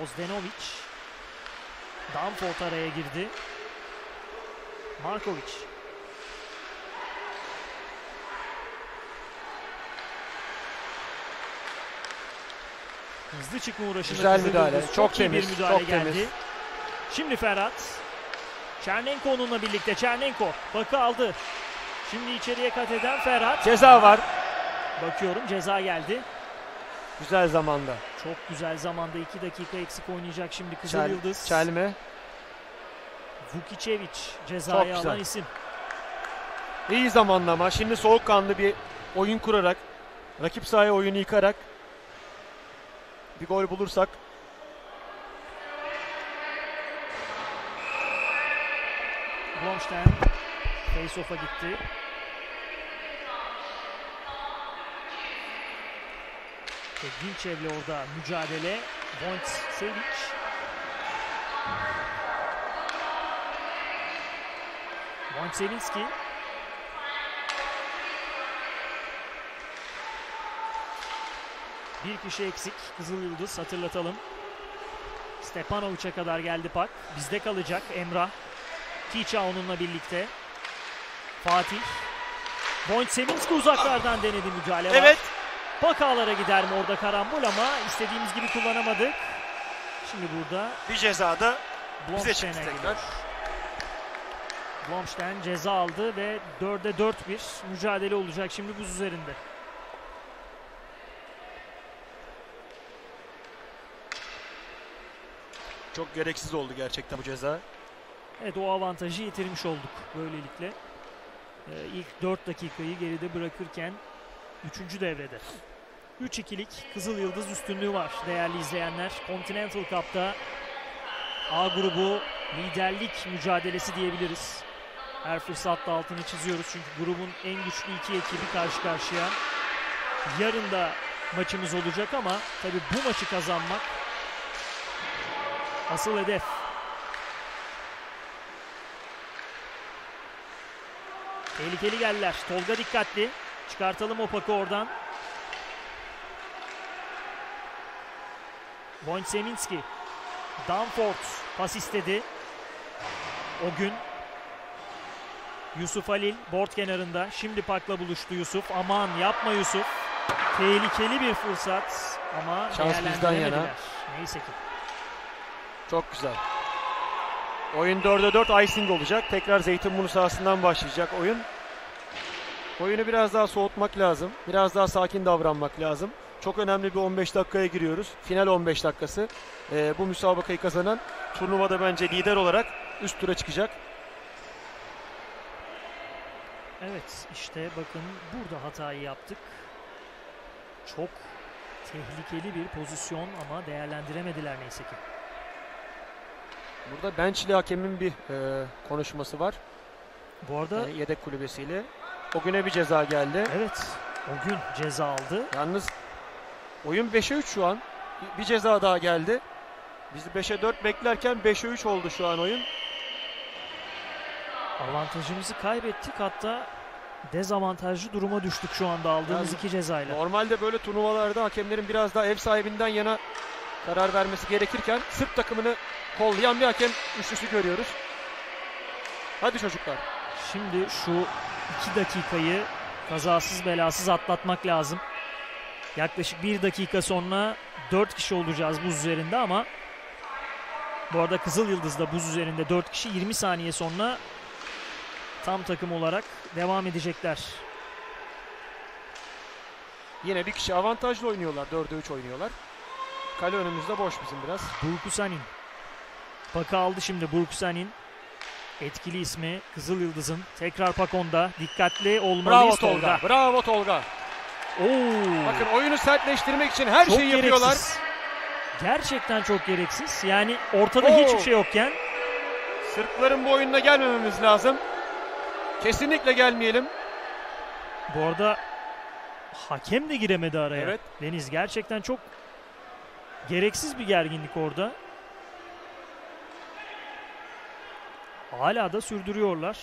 Bozdenovic. Danford araya girdi. Markovic. Hızlı çıkma uğraşında Güzel müdahale, Yıldız. çok iyi bir temiz, müdahale çok geldi. temiz. Şimdi Ferhat. Çernenko onunla birlikte. Çernenko bakı aldı. Şimdi içeriye kat eden Ferhat. Ceza var. Bakıyorum ceza geldi. Güzel zamanda. Çok güzel zamanda 2 dakika eksik oynayacak şimdi Kızıl Çel- Yıldız. Çelme. Vukicevic cezayı Çok güzel. alan isim. İyi zamanlama. Şimdi soğukkanlı bir oyun kurarak, rakip sahaya oyunu yıkarak bir gol bulursak Blomstein face off'a gitti. Ve Ginçev'le orada mücadele. Point Sevic. Point Sevinski. Bir kişi eksik. Kızıl Yıldız hatırlatalım. Stepanovic'e kadar geldi pak. Bizde kalacak Emrah. Tiça onunla birlikte. Fatih. Wojciechowski uzaklardan denedi mücadele var. Bakalara gider mi orada karambol ama istediğimiz gibi kullanamadık. Şimdi burada Bir cezada bize Blomstein'e çıktı tekrar. Blomstein ceza aldı ve 4'e 4 bir mücadele olacak şimdi buz üzerinde. Çok gereksiz oldu gerçekten bu ceza. Evet o avantajı yitirmiş olduk böylelikle. Ee, ilk 4 dakikayı geride bırakırken 3. devrede. 3-2'lik Kızıl Yıldız üstünlüğü var değerli izleyenler. Continental Cup'ta A grubu liderlik mücadelesi diyebiliriz. Her fırsatta altını çiziyoruz çünkü grubun en güçlü iki ekibi karşı karşıya. Yarın da maçımız olacak ama tabii bu maçı kazanmak asıl hedef. Tehlikeli geldiler. Tolga dikkatli. Çıkartalım o pakı oradan. Wojciechowski. Danford pas istedi. O gün Yusuf Halil board kenarında. Şimdi pakla buluştu Yusuf. Aman yapma Yusuf. Tehlikeli bir fırsat ama Şans bizden yana. Neyse ki. Çok güzel. Oyun 4'e 4 icing olacak. Tekrar Zeytinburnu sahasından başlayacak oyun. Oyunu biraz daha soğutmak lazım. Biraz daha sakin davranmak lazım. Çok önemli bir 15 dakikaya giriyoruz. Final 15 dakikası. Ee, bu müsabakayı kazanan turnuvada bence lider olarak üst tura çıkacak. Evet işte bakın burada hatayı yaptık. Çok tehlikeli bir pozisyon ama değerlendiremediler neyse ki. Burada benchli hakemin bir e, konuşması var. Bu arada E, yedek kulübesiyle. O güne bir ceza geldi. evet o gün ceza aldı. Yalnız oyun 5'e 3 şu an. Bir- ceza daha geldi. Biz 5'e 4 beklerken 5'e 3 oldu şu an oyun. Avantajımızı kaybettik hatta dezavantajlı duruma düştük şu anda aldığımız Yani iki cezayla. Normalde böyle turnuvalarda hakemlerin biraz daha ev sahibinden yana karar vermesi gerekirken Sırp takımını kollayan bir hakem üçlüsü görüyoruz. Hadi çocuklar. Şimdi şu iki dakikayı kazasız belasız atlatmak lazım. Yaklaşık bir dakika sonra dört kişi olacağız buz üzerinde ama bu arada Kızıl Yıldız'da buz üzerinde dört kişi 20 saniye sonra tam takım olarak devam edecekler. Yine bir kişi avantajlı oynuyorlar. 4'e 3 oynuyorlar. Kale önümüzde boş bizim biraz. Burkusanin. Paka aldı şimdi Burkusanin. Etkili ismi Kızıl Yıldız'ın. Tekrar Pakon'da. Dikkatli Bravo olmalıyız Tolga. Tolga. Bravo Tolga. Oo. Bakın oyunu sertleştirmek için her çok şeyi yapıyorlar. gereksiz. Gerçekten çok gereksiz. Yani ortada Oo. hiçbir şey yokken Sırpların bu oyununa gelmememiz lazım. Kesinlikle gelmeyelim. bu arada hakem de giremedi araya. Evet. Deniz gerçekten çok gereksiz bir gerginlik orada. Hala da sürdürüyorlar.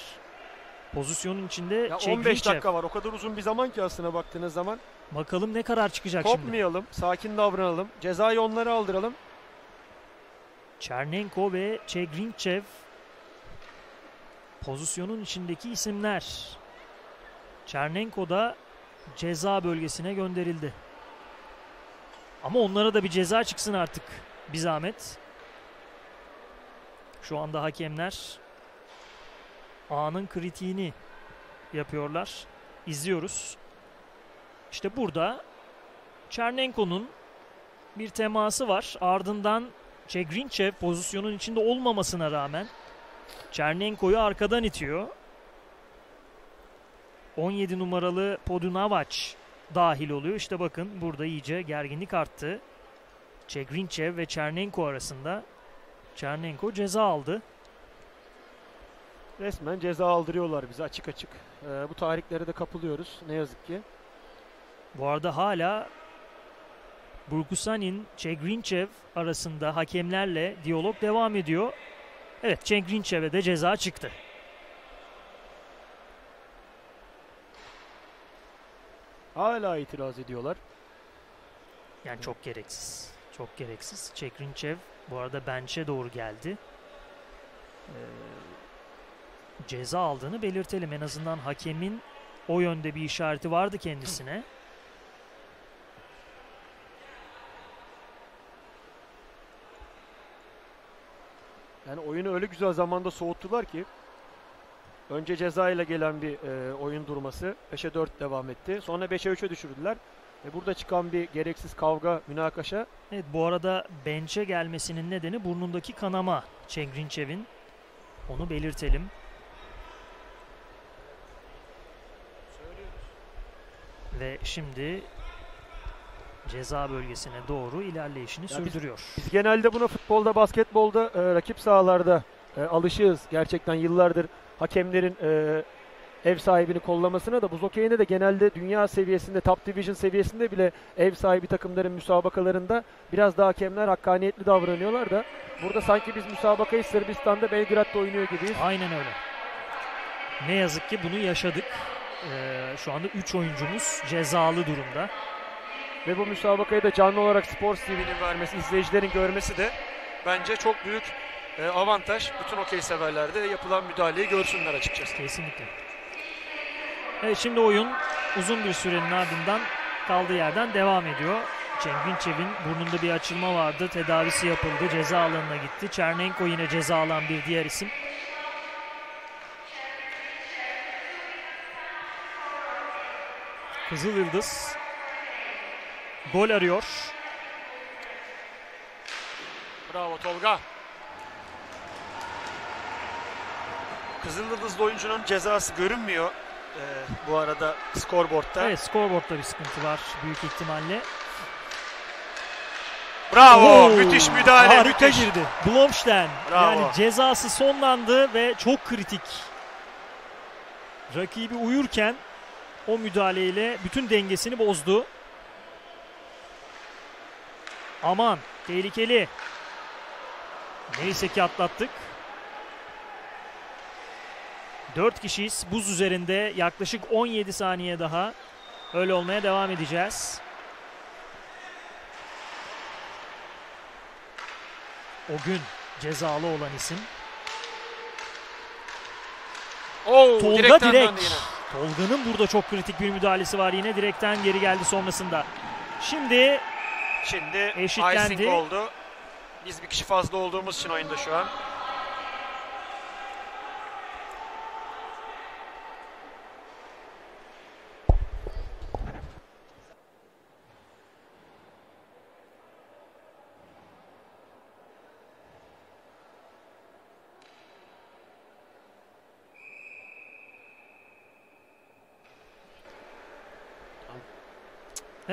Pozisyonun içinde Ya 15 Çegrinçev. dakika var. O kadar uzun bir zaman ki aslına baktığınız zaman. Bakalım ne karar çıkacak şimdi. Kopmayalım. Sakin davranalım. Cezayı onlara aldıralım. Çernenko ve Çegrinçev pozisyonun içindeki isimler. Çernenko da ceza bölgesine gönderildi. Ama onlara da bir ceza çıksın artık bir zahmet. Şu anda hakemler anın kritiğini yapıyorlar. İzliyoruz. İşte burada Çernenko'nun bir teması var. Ardından Çegrinçev pozisyonun içinde olmamasına rağmen Çernenko'yu arkadan itiyor. 17 numaralı Podunavac dahil oluyor. İşte bakın burada iyice gerginlik arttı. Çegrinçev ve Çernenko arasında. Çernenko ceza aldı. Resmen ceza aldırıyorlar bize açık açık. Ee, bu tarihlere de kapılıyoruz ne yazık ki. Bu arada hala Burkusanin, Çegrinçev arasında hakemlerle diyalog devam ediyor. Evet Çegrinçev'e de ceza çıktı. Hala itiraz ediyorlar. Yani çok gereksiz. Çok gereksiz. Çekrinçev bu arada bench'e doğru geldi. Ee, ceza aldığını belirtelim. En azından hakemin o yönde bir işareti vardı kendisine. Yani oyunu öyle güzel zamanda soğuttular ki önce ceza ile gelen bir e, oyun durması 5'e 4 devam etti. Sonra 5'e 3'e düşürdüler. Ve burada çıkan bir gereksiz kavga, münakaşa Evet bu arada bench'e gelmesinin nedeni burnundaki kanama Çengrinçev'in. Onu belirtelim. Ve şimdi ceza bölgesine doğru ilerleyişini Ya biz- sürdürüyor. Biz genelde buna futbolda, basketbolda, e, rakip sahalarda e, alışığız. Gerçekten yıllardır hakemlerin e, ev sahibini kollamasına da buz hokeyinde de genelde dünya seviyesinde, top division seviyesinde bile ev sahibi takımların müsabakalarında biraz daha hakemler hakkaniyetli davranıyorlar da burada sanki biz müsabakayı Sırbistan'da Belgrad'da oynuyor gibiyiz. Aynen öyle. Ne yazık ki bunu yaşadık. Ee, şu anda 3 oyuncumuz cezalı durumda. Ve bu müsabakayı da canlı olarak Spor TV'nin vermesi, izleyicilerin görmesi de bence çok büyük e, avantaj. Bütün okey severler de yapılan müdahaleyi görsünler açıkçası. Kesinlikle. Evet şimdi oyun uzun bir sürenin ardından kaldığı yerden devam ediyor. Çenginçev'in burnunda bir açılma vardı. Tedavisi yapıldı. Ceza alanına gitti. Çernenko yine ceza alan bir diğer isim. Kızıl Yıldız gol arıyor. Bravo Tolga. Kızıldızlı oyuncunun cezası görünmüyor. Ee, bu arada skorboardta. Evet skorboardda bir sıkıntı var büyük ihtimalle. Bravo. Oo, müthiş müdahale. Harika müthiş. girdi. Blomstein. Bravo. Yani cezası sonlandı ve çok kritik. Rakibi uyurken o müdahaleyle bütün dengesini bozdu. Aman tehlikeli. Neyse ki atlattık. 4 kişiyiz. Buz üzerinde yaklaşık 17 saniye daha. Öyle olmaya devam edeceğiz. O gün cezalı olan isim. Oo, Tolga yine. Tolga'nın burada çok kritik bir müdahalesi var yine direkten geri geldi sonrasında. Şimdi Şimdi Eşitlendi. icing oldu. Biz bir kişi fazla olduğumuz için oyunda şu an.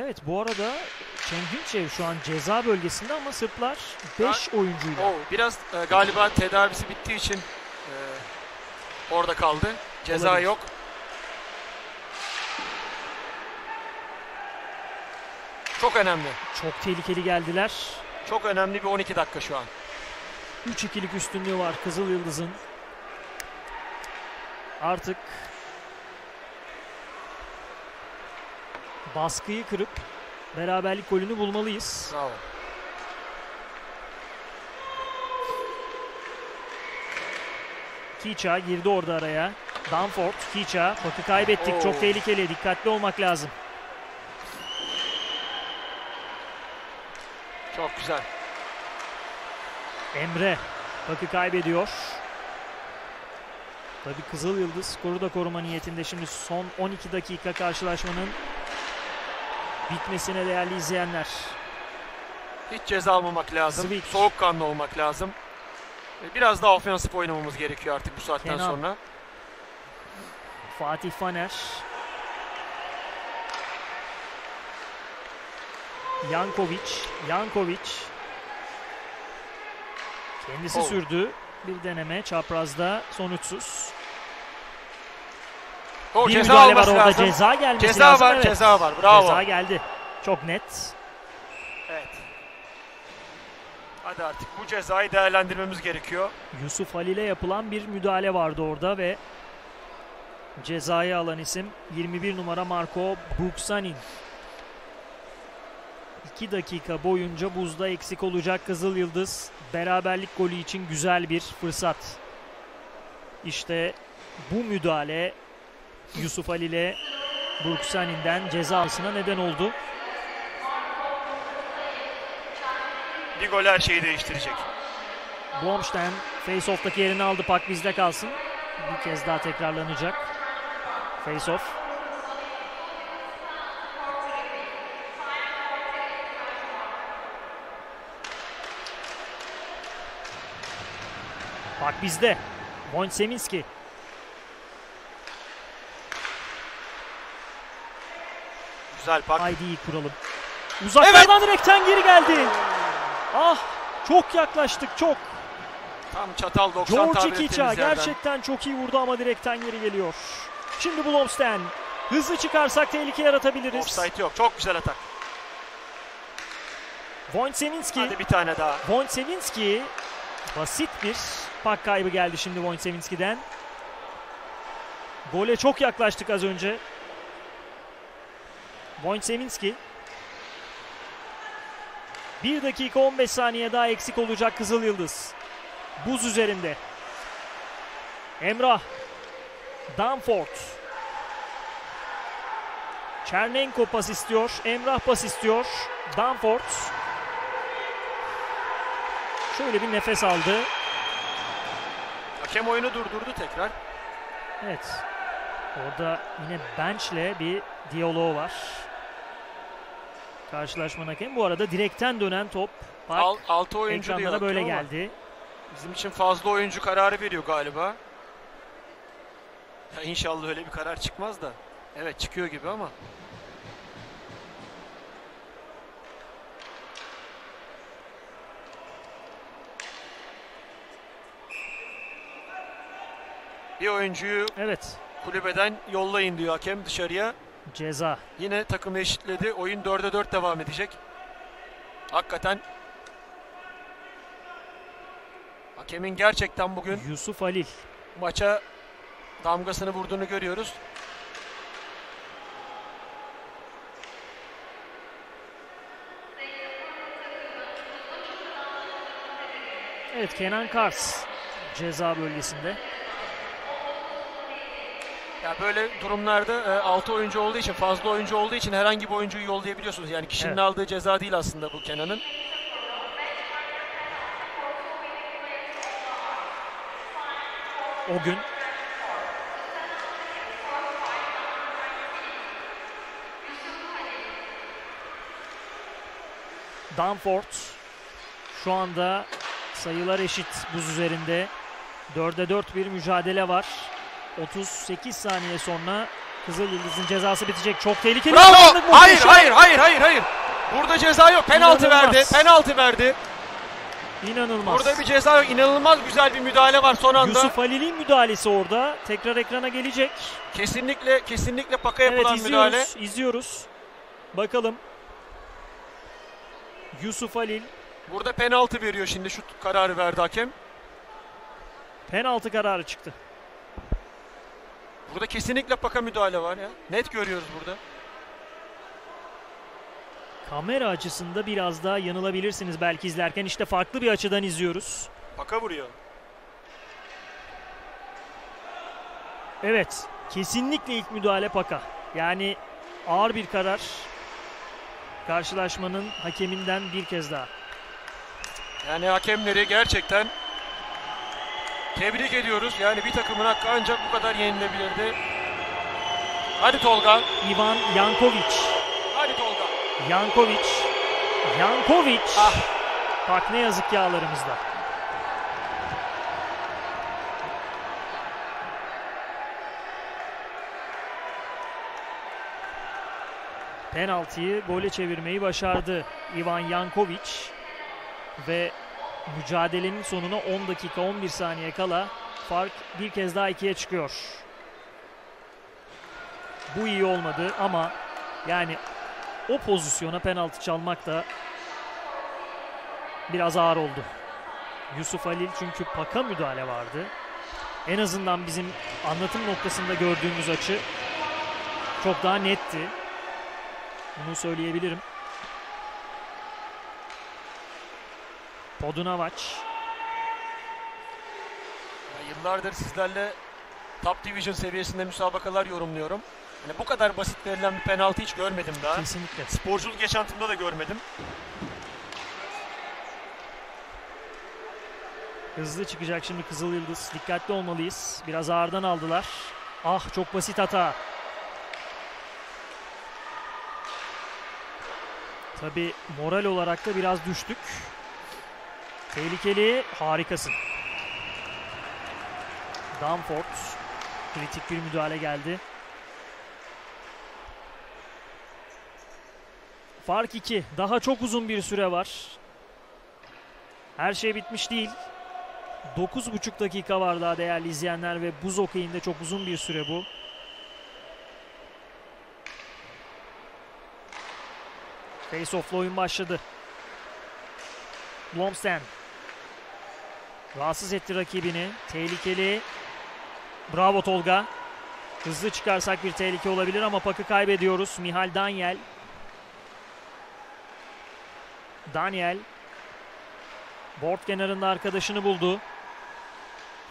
Evet bu arada Çengünçev şu an ceza bölgesinde ama Sırplar 5 oyuncuyla. Oo, biraz e, galiba tedavisi bittiği için e, orada kaldı. Ceza Olabilir. yok. Çok önemli. Çok tehlikeli geldiler. Çok önemli bir 12 dakika şu an. 3-2'lik üstünlüğü var Kızıl Yıldız'ın. Artık baskıyı kırıp beraberlik golünü bulmalıyız. Bravo. Kiça girdi orada araya. Danford, Kiça. Bakı kaybettik. Oo. Çok tehlikeli. Dikkatli olmak lazım. Çok güzel. Emre bakı kaybediyor. Tabii Kızıl Yıldız skoru da koruma niyetinde. Şimdi son 12 dakika karşılaşmanın bitmesine değerli izleyenler. Hiç ceza almamak lazım. Zivik. Soğukkanlı olmak lazım. E, Biraz daha ofensif oynamamız gerekiyor artık bu saatten Kenan. sonra. Fatih Faner. Yankovic. Yankovic. Kendisi Oh. sürdü. Bir deneme çaprazda sonuçsuz. O bir ceza müdahale var orada. lazım. Ceza gelmesi Ceza lazım. var, evet. ceza var. Bravo. Ceza geldi. Çok net. Evet. Hadi artık bu cezayı değerlendirmemiz gerekiyor. Yusuf Halil'e yapılan bir müdahale vardı orada ve cezayı alan isim 21 numara Marco Buksanin. 2 dakika boyunca buzda eksik olacak Kızıl Yıldız. Beraberlik golü için güzel bir fırsat. İşte bu müdahale Yusuf Ali ile Burksanin'den ceza alısına neden oldu. Bir gol her şeyi değiştirecek. Blomstein face-off'taki yerini aldı. Pak bizde kalsın. Bir kez daha tekrarlanacak. Face-off. Pak bizde. Wojt Güzel bak. İyi kuralım. Uzaklardan direkten geri geldi. Ah çok yaklaştık çok. Tam çatal 90 George yerden. gerçekten çok iyi vurdu ama direkten geri geliyor. Şimdi Blomsten. Hızlı çıkarsak tehlike yaratabiliriz. Offside yok. Çok güzel atak. Wojt Seminski. Hadi bir tane daha. Wojt Seminski basit bir pak kaybı geldi şimdi Wojt Seminski'den. Gole çok yaklaştık az önce. Wojt Seminski. 1 dakika 15 saniye daha eksik olacak Kızıl Yıldız. Buz üzerinde. Emrah. Danford. Chernenko pas istiyor. Emrah pas istiyor. Danford. Şöyle bir nefes aldı. Hakem oyunu durdurdu tekrar. Evet. Orada yine bench'le bir diyaloğu var. Karşılaşmanın hakemi. Bu arada direkten dönen top. Bak, Al, 6 oyuncu diyor böyle geldi. Bizim için fazla oyuncu kararı veriyor galiba. Ya inşallah öyle bir karar çıkmaz da. Evet çıkıyor gibi ama. Bir oyuncuyu Evet. kulübeden yollayın diyor hakem dışarıya. Ceza. Yine takımı eşitledi. Oyun 4'e 4 devam edecek. Hakikaten hakemin gerçekten bugün Yusuf Halil. maça damgasını vurduğunu görüyoruz. Evet Kenan Kars ceza bölgesinde. Ya böyle durumlarda 6 oyuncu olduğu için, fazla oyuncu olduğu için herhangi bir oyuncuyu yollayabiliyorsunuz. Yani kişinin Evet. aldığı ceza değil aslında bu Kenan'ın. O gün Danford şu anda sayılar eşit buz üzerinde. 4'e 4 bir mücadele var. 38 saniye sonra Kızıl Yıldız'ın cezası bitecek. Çok tehlikeli. Bravo! Hayır, hayır, hayır, hayır, hayır. Burada ceza yok. Penaltı İnanılmaz. verdi. Penaltı verdi. İnanılmaz. Burada bir ceza yok. İnanılmaz güzel bir müdahale var son anda. Yusuf Halil'in müdahalesi orada. Tekrar ekrana gelecek. Kesinlikle kesinlikle paka Evet yapılan izliyoruz. müdahale. izliyoruz. Bakalım. Yusuf Halil Burada penaltı veriyor şimdi şu kararı verdi hakem. penaltı kararı çıktı. Burada kesinlikle paka müdahale var ya. Net görüyoruz burada. Kamera açısında biraz daha yanılabilirsiniz belki izlerken. işte farklı bir açıdan izliyoruz. Paka vuruyor. Evet, kesinlikle ilk müdahale Paka. Yani ağır bir karar. Karşılaşmanın hakeminden bir kez daha. Yani hakemleri gerçekten tebrik ediyoruz. Yani bir takımın hakkı ancak bu kadar yenilebilirdi. Hadi Tolga. Ivan Yankovic. Hadi Tolga. Yankovic. Yankovic. Ah. Bak ne yazık ki ağlarımızda. Penaltıyı gole çevirmeyi başardı Ivan Yankovic ve mücadelenin sonuna 10 dakika 11 saniye kala fark bir kez daha ikiye çıkıyor. Bu iyi olmadı ama yani o pozisyona penaltı çalmak da biraz ağır oldu. Yusuf Halil çünkü paka müdahale vardı. En azından bizim anlatım noktasında gördüğümüz açı çok daha netti. Bunu söyleyebilirim. Podunavac. Ya yıllardır sizlerle top division seviyesinde müsabakalar yorumluyorum. Yani bu kadar basit verilen bir penaltı hiç görmedim daha. Kesinlikle. Sporculuk yaşantımda da görmedim. Hızlı çıkacak şimdi Kızıl Yıldız. Dikkatli olmalıyız. Biraz ağırdan aldılar. Ah çok basit hata. Tabi moral olarak da biraz düştük. Tehlikeli, harikasın. Danford. Kritik bir müdahale geldi. Fark 2. Daha çok uzun bir süre var. Her şey bitmiş değil. 9,5 dakika var daha değerli izleyenler ve buz okeyinde çok uzun bir süre bu. Face off'la oyun başladı. Blomsten. Rahatsız etti rakibini. Tehlikeli. Bravo Tolga. Hızlı çıkarsak bir tehlike olabilir ama pakı kaybediyoruz. Mihal Daniel. Daniel. Board kenarında arkadaşını buldu.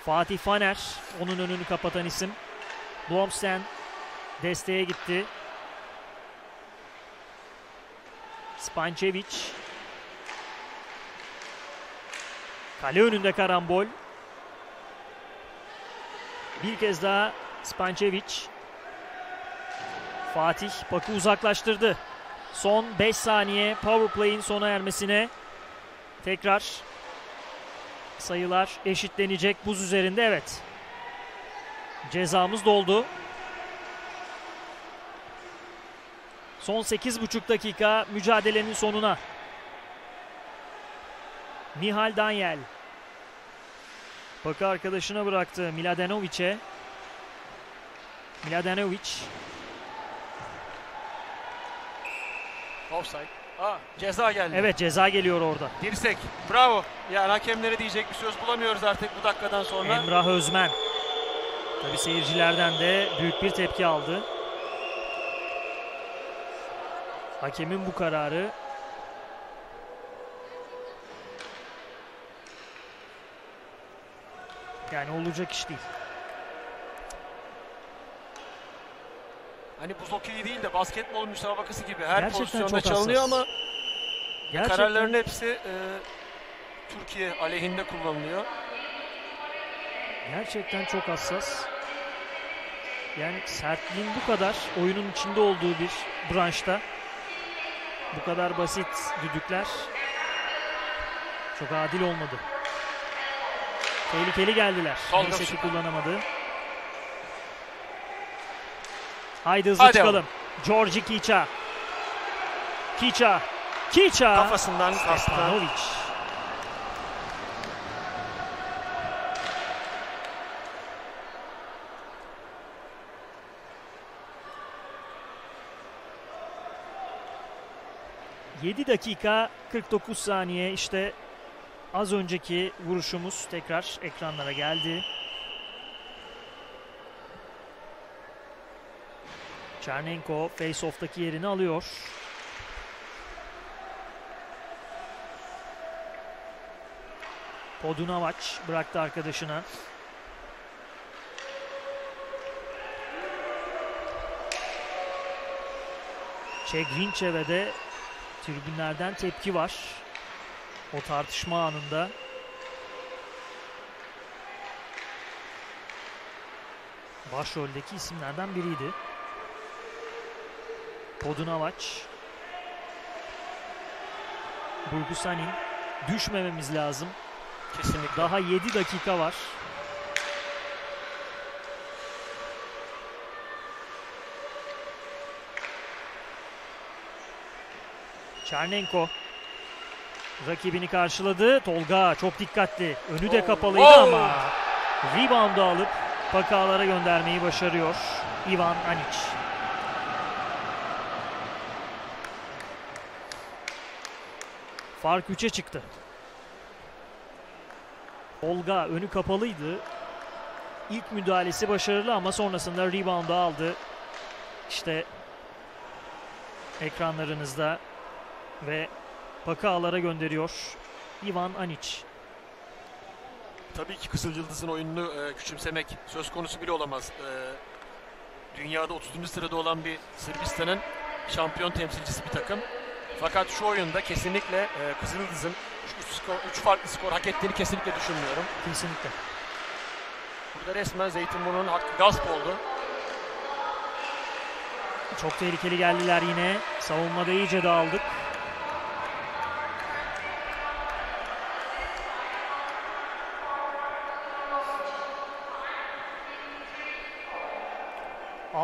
Fatih Faner onun önünü kapatan isim. Blomsten desteğe gitti. Spancevic. Kale önünde karambol. Bir kez daha Spancevic. Fatih Pak'ı uzaklaştırdı. Son 5 saniye power play'in sona ermesine tekrar sayılar eşitlenecek buz üzerinde evet. Cezamız doldu. Son 8,5 dakika mücadelenin sonuna. Mihal Daniel. Bakı arkadaşına bıraktı Miladenovic'e. Miladenovic. Offside. Aa, ceza geldi. Evet ceza geliyor orada. Dirsek. Bravo. Yani hakemlere diyecek bir söz bulamıyoruz artık bu dakikadan sonra. Emrah Özmen. Tabi seyircilerden de büyük bir tepki aldı. Hakemin bu kararı yani olacak iş değil. Hani buz hokeyi değil de basketbol müsabakası gibi her Gerçekten pozisyonda çalınıyor hassas. ama Gerçekten kararların hepsi e, Türkiye aleyhinde kullanılıyor. Gerçekten çok hassas. Yani sertliğin bu kadar oyunun içinde olduğu bir branşta bu kadar basit düdükler çok adil olmadı. Tehlikeli geldiler. Tolga Neyse ki kullanamadı. Haydi hızlı Hadi çıkalım. Georgi Kiça. Kiça. Kiça. Kafasından. Stefanovic. ...7 dakika 49 saniye işte az önceki vuruşumuz tekrar ekranlara geldi. Chernenko face-off'taki yerini alıyor. Podunavac bıraktı arkadaşına. Çegrinçev'e de tribünlerden tepki var. O tartışma anında. Başroldeki isimlerden biriydi. Podunavac. Burgusanin. Düşmememiz lazım. Kesinlikle. Daha 7 dakika var. Çernenko rakibini karşıladı. Tolga çok dikkatli. Önü de Oh, kapalıydı oh. ama rebound'u alıp pakalara göndermeyi başarıyor Ivan Anic. Fark 3'e çıktı. Olga önü kapalıydı. İlk müdahalesi başarılı ama sonrasında rebound'u aldı. İşte ekranlarınızda ve Pakı ağlara gönderiyor Ivan Anic. tabii ki Kızıl Yıldız'ın oyununu e, küçümsemek söz konusu bile olamaz. E, dünyada 30. sırada olan bir Sırbistan'ın şampiyon temsilcisi bir takım. Fakat şu oyunda kesinlikle e, Kızıl Yıldız'ın 3 farklı skor hak ettiğini kesinlikle düşünmüyorum. Kesinlikle. Burada resmen Zeytinburnu'nun hakkı gasp oldu. Çok tehlikeli geldiler yine. Savunmada iyice dağıldık.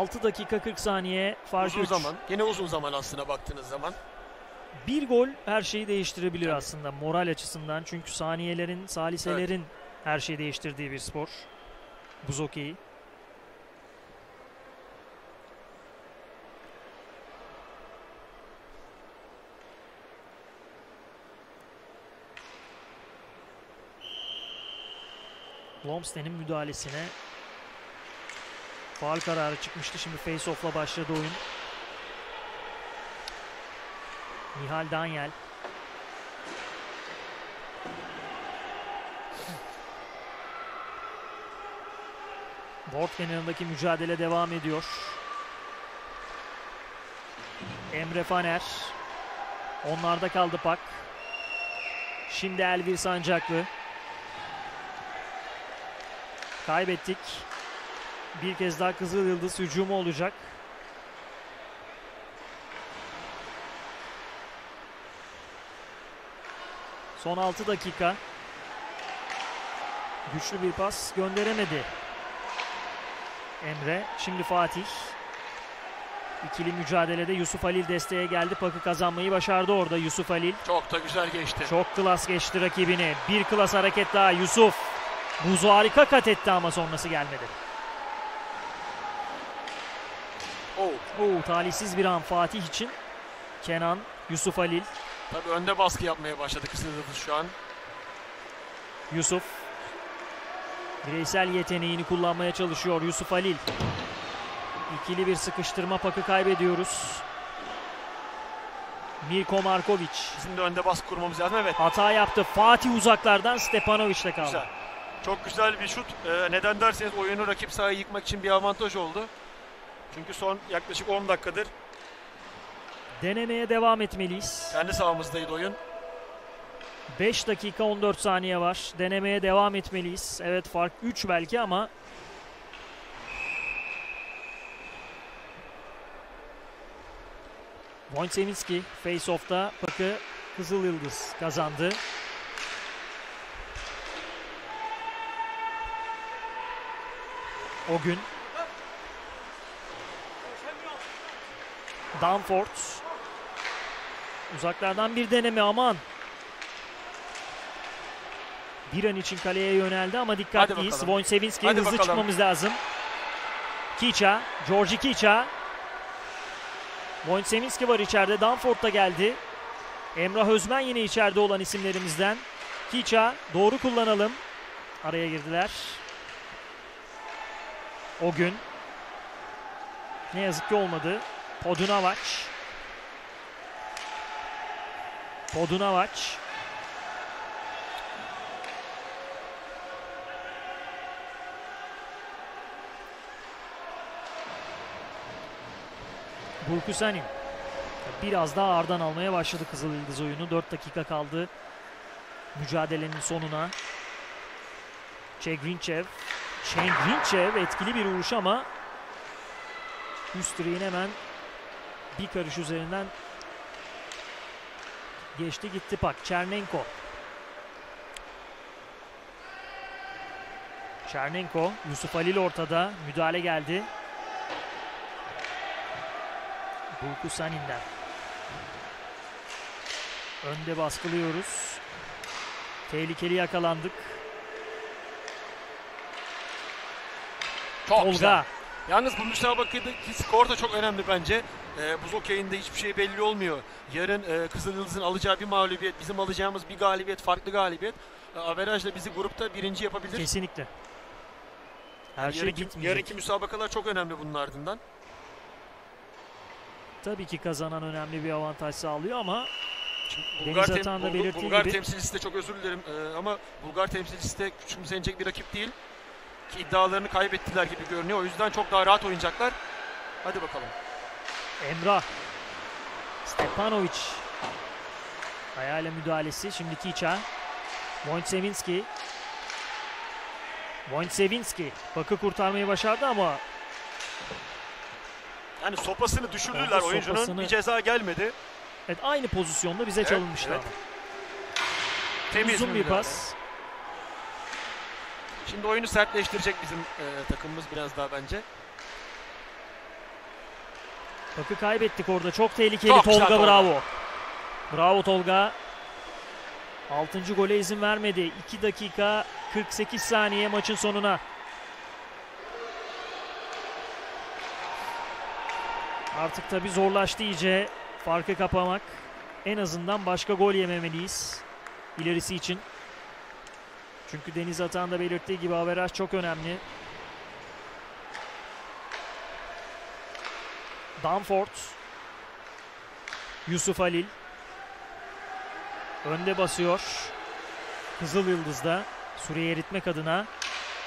Altı dakika 40 saniye fark uzun üç. zaman. Yine uzun zaman aslına baktığınız zaman. Bir gol her şeyi değiştirebilir aslında moral açısından. Çünkü saniyelerin, saliselerin her şeyi değiştirdiği bir spor. Buz hokeyi. Blomsten'in müdahalesine faal kararı çıkmıştı. Şimdi face-off'la başladı oyun. Nihal Daniel. Board kenarındaki mücadele devam ediyor. Emre Faner. Onlarda kaldı pak. Şimdi Elvir Sancaklı. Kaybettik. Bir kez daha Kızıl Yıldız hücumu olacak. Son 6 dakika. Güçlü bir pas gönderemedi. Emre. Şimdi Fatih. İkili mücadelede Yusuf Halil desteğe geldi. Pakı kazanmayı başardı orada Yusuf Halil. Çok da güzel geçti. Çok klas geçti rakibini. Bir klas hareket daha Yusuf. Buzu harika kat etti ama sonrası gelmedi. Oo, Oo, talihsiz bir an Fatih için. Kenan, Yusuf Halil, tabii önde baskı yapmaya başladı Kızıl Yıldız şu an. Yusuf. Bireysel yeteneğini kullanmaya çalışıyor Yusuf Halil. İkili bir sıkıştırma pakı kaybediyoruz. Mirko Markovic Bizim de önde baskı kurmamız lazım. Evet. hata yaptı. Fatih uzaklardan Stepanovic'le kaldı. Güzel. Çok güzel bir şut. Ee, neden derseniz oyunu rakip sahayı yıkmak için bir avantaj oldu. Çünkü son yaklaşık 10 dakikadır Denemeye devam etmeliyiz. kendi sahamızdaydı oyun. 5 dakika 14 saniye var. Denemeye devam etmeliyiz. Evet fark 3 belki ama Wojciechowski face-off'ta pakı Kızıl Yıldız kazandı. O gün Danforth uzaklardan bir deneme aman bir an için kaleye yöneldi ama dikkatliyiz. Wojciechowski'ye Hadi hızlı bakalım. çıkmamız lazım. Kiça, Georgi Kiça. Wojciechowski var içeride. Danforth da geldi. Emrah Özmen yine içeride olan isimlerimizden. Kiça doğru kullanalım. Araya girdiler. O gün. Ne yazık ki olmadı. Podunavac. Podunavac. Burkusanin. Biraz daha ağırdan almaya başladı Kızıl Yıldız oyunu. 4 dakika kaldı mücadelenin sonuna. Çegrinçev. Çegrinçev etkili bir vuruş ama üst direğin hemen bir karış üzerinden geçti gitti pak. Çernenko. Çernenko. Yusuf Halil ortada. Müdahale geldi. Burkusanin'den. Önde baskılıyoruz. Tehlikeli yakalandık. Çok güzel. Yalnız bu müsabakadaki skor da çok önemli bence. Ee, buz okeyinde hiçbir şey belli olmuyor. Yarın e, Kızıl Yıldız'ın alacağı bir mağlubiyet, bizim alacağımız bir galibiyet, farklı galibiyet. E, averajla bizi grupta birinci yapabilir. Kesinlikle. Her şey yarınki, gitmeyecek. yarınki müsabakalar çok önemli bunun ardından. Tabii ki kazanan önemli bir avantaj sağlıyor ama Şimdi Deniz Bulgar, tem- Atan da Bulgar- Bulgar gibi- temsilcisi de çok özür dilerim e, ama Bulgar temsilcisi de küçümsenecek bir rakip değil. Ki iddialarını kaybettiler gibi görünüyor. O yüzden çok daha rahat oynayacaklar. Hadi bakalım. Emrah. Stepanovic. Ayağıyla müdahalesi. Şimdi Kiça. Wojciechowski. Wojciechowski. Bakı kurtarmayı başardı ama Yani sopasını düşürdüler Orada oyuncunun. sopasını- Bir ceza gelmedi. evet, aynı pozisyonda bize Evet, çalınmıştı evet. ama. Temiz Uzun bir pas. Şimdi oyunu sertleştirecek bizim e, takımımız biraz daha bence. Bakı kaybettik orada. Çok tehlikeli Çok güzel Tolga Tolga. bravo. Bravo Tolga. 6. gole izin vermedi. 2 dakika 48 saniye maçın sonuna. Artık tabi zorlaştı iyice farkı kapamak. En azından başka gol yememeliyiz ilerisi için. Çünkü Deniz Atan da belirttiği gibi averaj çok önemli. Danford. Yusuf Halil. Önde basıyor. Kızıl Yıldız'da süreyi eritmek adına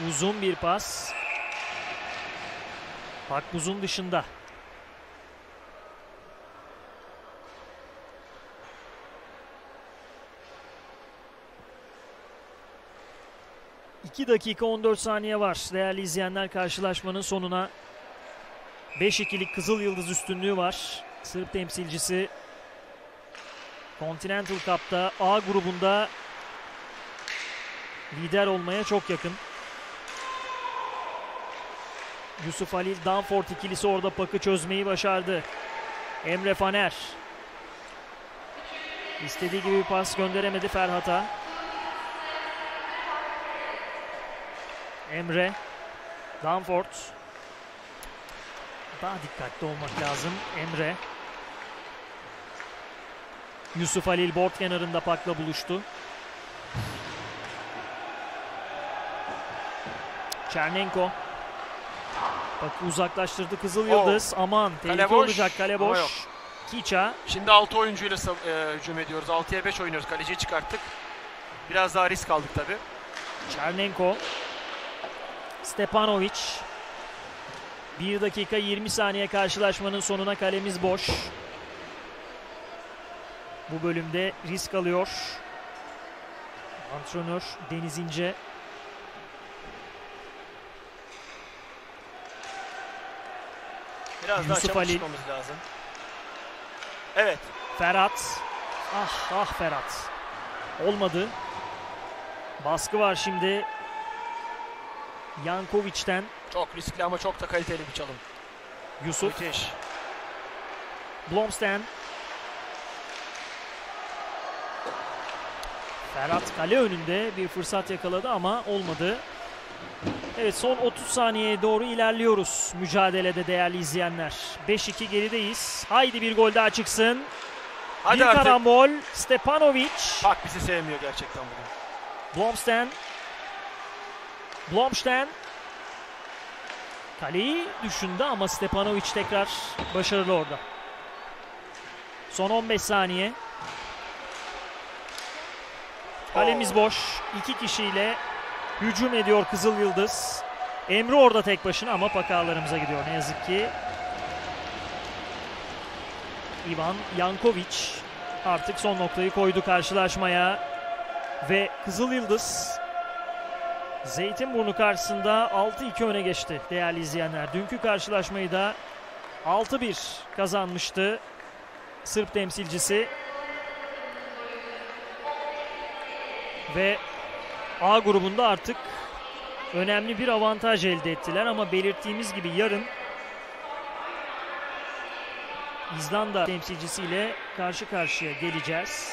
uzun bir pas. Hakbuz'un dışında. İki dakika 14 saniye var değerli izleyenler karşılaşmanın sonuna. 5-2'lik Kızıl Yıldız üstünlüğü var. Sırp temsilcisi Continental Cup'ta A grubunda lider olmaya çok yakın. Yusuf Halil Danford ikilisi orada pakı çözmeyi başardı. Emre Faner. İstediği gibi bir pas gönderemedi Ferhat'a. Emre. Danford. Daha dikkatli olmak lazım. Emre. Yusuf Halil board kenarında pakla buluştu. Çernenko. Bak uzaklaştırdı Kızıl Oo. Yıldız. Aman tehlike Kale boş olacak kale boş. Kiça. Şimdi 6 oyuncuyla e, hücum ediyoruz. 6'ya 5 oynuyoruz. Kaleciyi çıkarttık. Biraz daha risk aldık tabii. Çernenko. Stepanovic. 1 dakika 20 saniye karşılaşmanın sonuna kalemiz boş. Bu bölümde risk alıyor. Antrenör Deniz İnce. Biraz daha Yusuf çabuk Ali. lazım. Evet. Ferhat. Ah ah Ferhat. Olmadı. Baskı var şimdi. Yankovic'ten Çok riskli ama çok da kaliteli bir çalım. Yusuf. Müthiş. Blomsten. Ferhat kale önünde bir fırsat yakaladı ama olmadı. Evet son 30 saniyeye doğru ilerliyoruz mücadelede değerli izleyenler. 5-2 gerideyiz. Haydi bir gol daha çıksın. Hadi bir artık. karambol. Stepanovic. Bak bizi sevmiyor gerçekten bugün. Blomsten. Blomsten. Kaleyi düşündü ama Stepanovic tekrar başarılı orada. Son 15 saniye. Kalemiz Oo. boş. İki kişiyle hücum ediyor Kızıl Yıldız. Emre orada tek başına ama pakalarımıza gidiyor ne yazık ki. Ivan Yankovic artık son noktayı koydu karşılaşmaya. Ve Kızıl Yıldız Zeytinburnu karşısında 6-2 öne geçti değerli izleyenler. Dünkü karşılaşmayı da 6-1 kazanmıştı Sırp temsilcisi. Ve A grubunda artık önemli bir avantaj elde ettiler ama belirttiğimiz gibi yarın İzlanda temsilcisiyle karşı karşıya geleceğiz.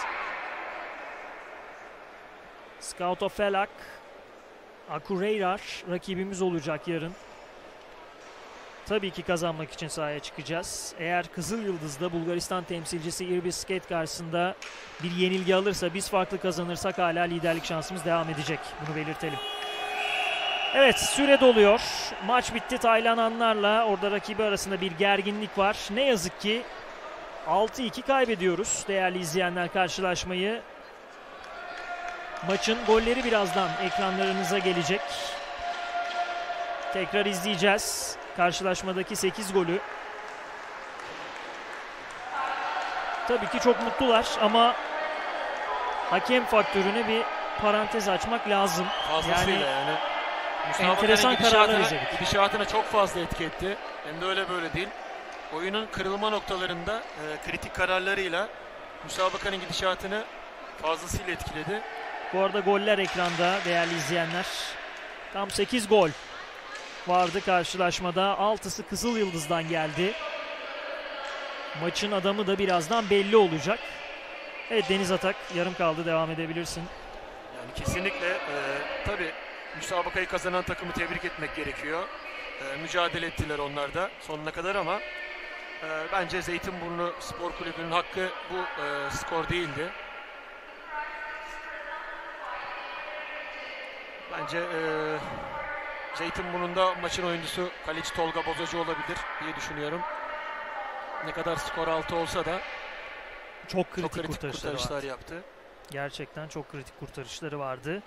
Scauto Felak, Akureyrar rakibimiz olacak yarın. Tabii ki kazanmak için sahaya çıkacağız. Eğer Kızıl Yıldız'da Bulgaristan temsilcisi Irbis Skate karşısında bir yenilgi alırsa, biz farklı kazanırsak hala liderlik şansımız devam edecek. Bunu belirtelim. Evet süre doluyor. Maç bitti Taylan Anlar'la. Orada rakibi arasında bir gerginlik var. Ne yazık ki 6-2 kaybediyoruz değerli izleyenler karşılaşmayı. Maçın golleri birazdan ekranlarınıza gelecek. Tekrar izleyeceğiz. Karşılaşmadaki 8 golü. Tabii ki çok mutlular ama hakem faktörüne bir parantez açmak lazım. Fazlasıyla Yani yani. Müsabakanın enteresan kararlar izledik. Gidişatına çok fazla etki etti. Hem de öyle böyle değil. Oyunun kırılma noktalarında e, kritik kararlarıyla müsabakanın gidişatını fazlasıyla etkiledi. Bu arada goller ekranda değerli izleyenler. Tam 8 gol vardı karşılaşmada. 6'sı Kızıl Yıldız'dan geldi. Maçın adamı da birazdan belli olacak. Evet Deniz Atak yarım kaldı devam edebilirsin. Yani kesinlikle e, tabii müsabakayı kazanan takımı tebrik etmek gerekiyor. E, mücadele ettiler onlar da sonuna kadar ama e, bence Zeytinburnu Spor Kulübü'nün hakkı bu e, skor değildi. Bence e, Zeytinburnu'nda maçın oyuncusu kaleci Tolga Bozacı olabilir diye düşünüyorum. Ne kadar skor altı olsa da Çok kritik, çok kritik kurtarışlar vardı. yaptı. Gerçekten çok kritik kurtarışları vardı.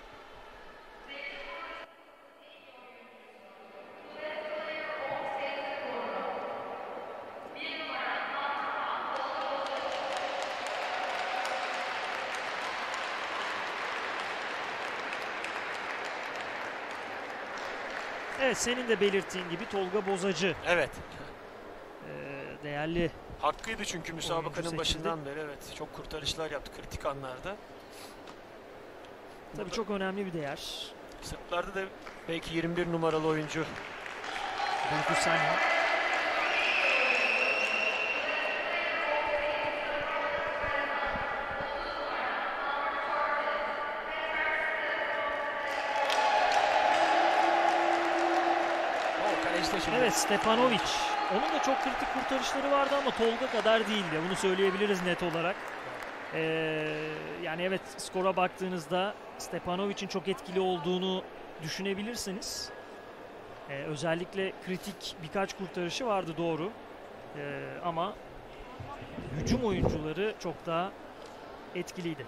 Evet senin de belirttiğin gibi Tolga Bozacı Evet. eee, değerli Hakkıydı çünkü müsabakanın başından beri evet çok kurtarışlar yaptı kritik anlarda. tabii çok önemli bir değer. Sırplarda da belki 21 numaralı oyuncu Duygu Sanya. o kaleci de şimdi Evet Stepanovic. Onun da çok kritik kurtarışları vardı ama Tolga kadar değildi. Bunu söyleyebiliriz net olarak. Ee, yani evet skora baktığınızda Stepanovic'in çok etkili olduğunu düşünebilirsiniz. Ee, özellikle kritik birkaç kurtarışı vardı doğru. Ee, ama hücum oyuncuları çok daha etkiliydi.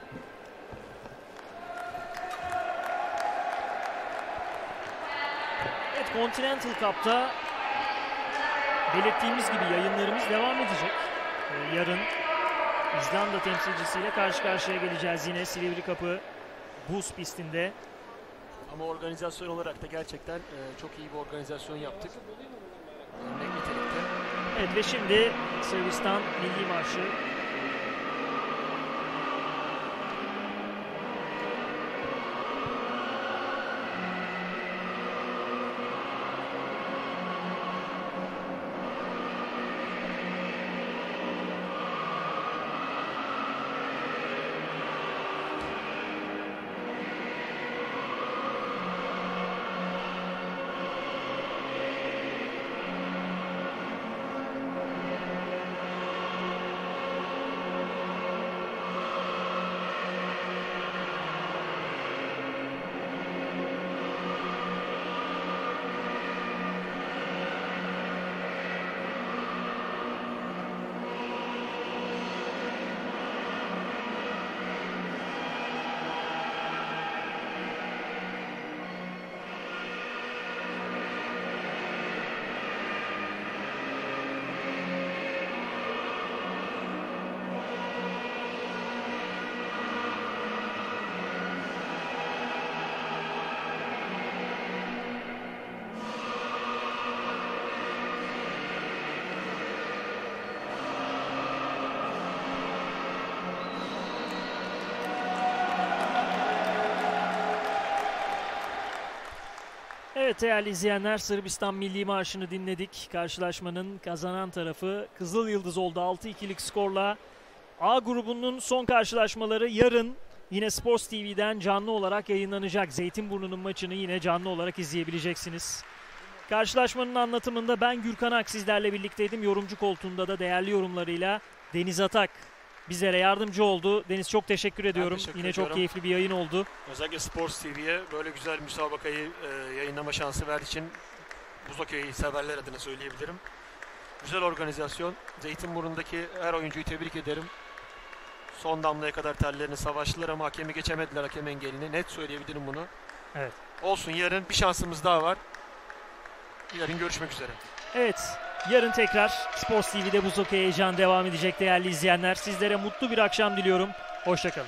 Evet Continental Cup'ta belirttiğimiz gibi yayınlarımız devam edecek. Ee, yarın İzlanda temsilcisiyle karşı karşıya geleceğiz yine Silivri Kapı buz pistinde. ama organizasyon olarak da gerçekten e, çok iyi bir organizasyon yaptık. Örnek nitelikte. Evet ve şimdi Sırbistan Milli Marşı Evet değerli izleyenler Sırbistan Milli Marşı'nı dinledik. Karşılaşmanın kazanan tarafı Kızıl Yıldız oldu 6-2'lik skorla. A grubunun son karşılaşmaları yarın yine Sports TV'den canlı olarak yayınlanacak. Zeytinburnu'nun maçını yine canlı olarak izleyebileceksiniz. Karşılaşmanın anlatımında ben Gürkan Ak sizlerle birlikteydim. Yorumcu koltuğunda da değerli yorumlarıyla Deniz Atak bizlere yardımcı oldu. Deniz çok teşekkür ediyorum. teşekkür yine çok ediyorum. keyifli bir yayın oldu. Özellikle Sports TV'ye böyle güzel müsabakayı e, yayınlama şansı verdiği için buz hokeyi severler adına söyleyebilirim. Güzel organizasyon. Zeytinburnu'ndaki her oyuncuyu tebrik ederim. Son damlaya kadar terlerini savaştılar ama hakemi geçemediler hakem engelini. Net söyleyebilirim bunu. Evet. Olsun yarın bir şansımız daha var. Yarın görüşmek üzere. Evet, yarın tekrar Sports TV'de buz hokeyi heyecanı devam edecek değerli izleyenler. Sizlere mutlu bir akşam diliyorum. Hoşçakalın.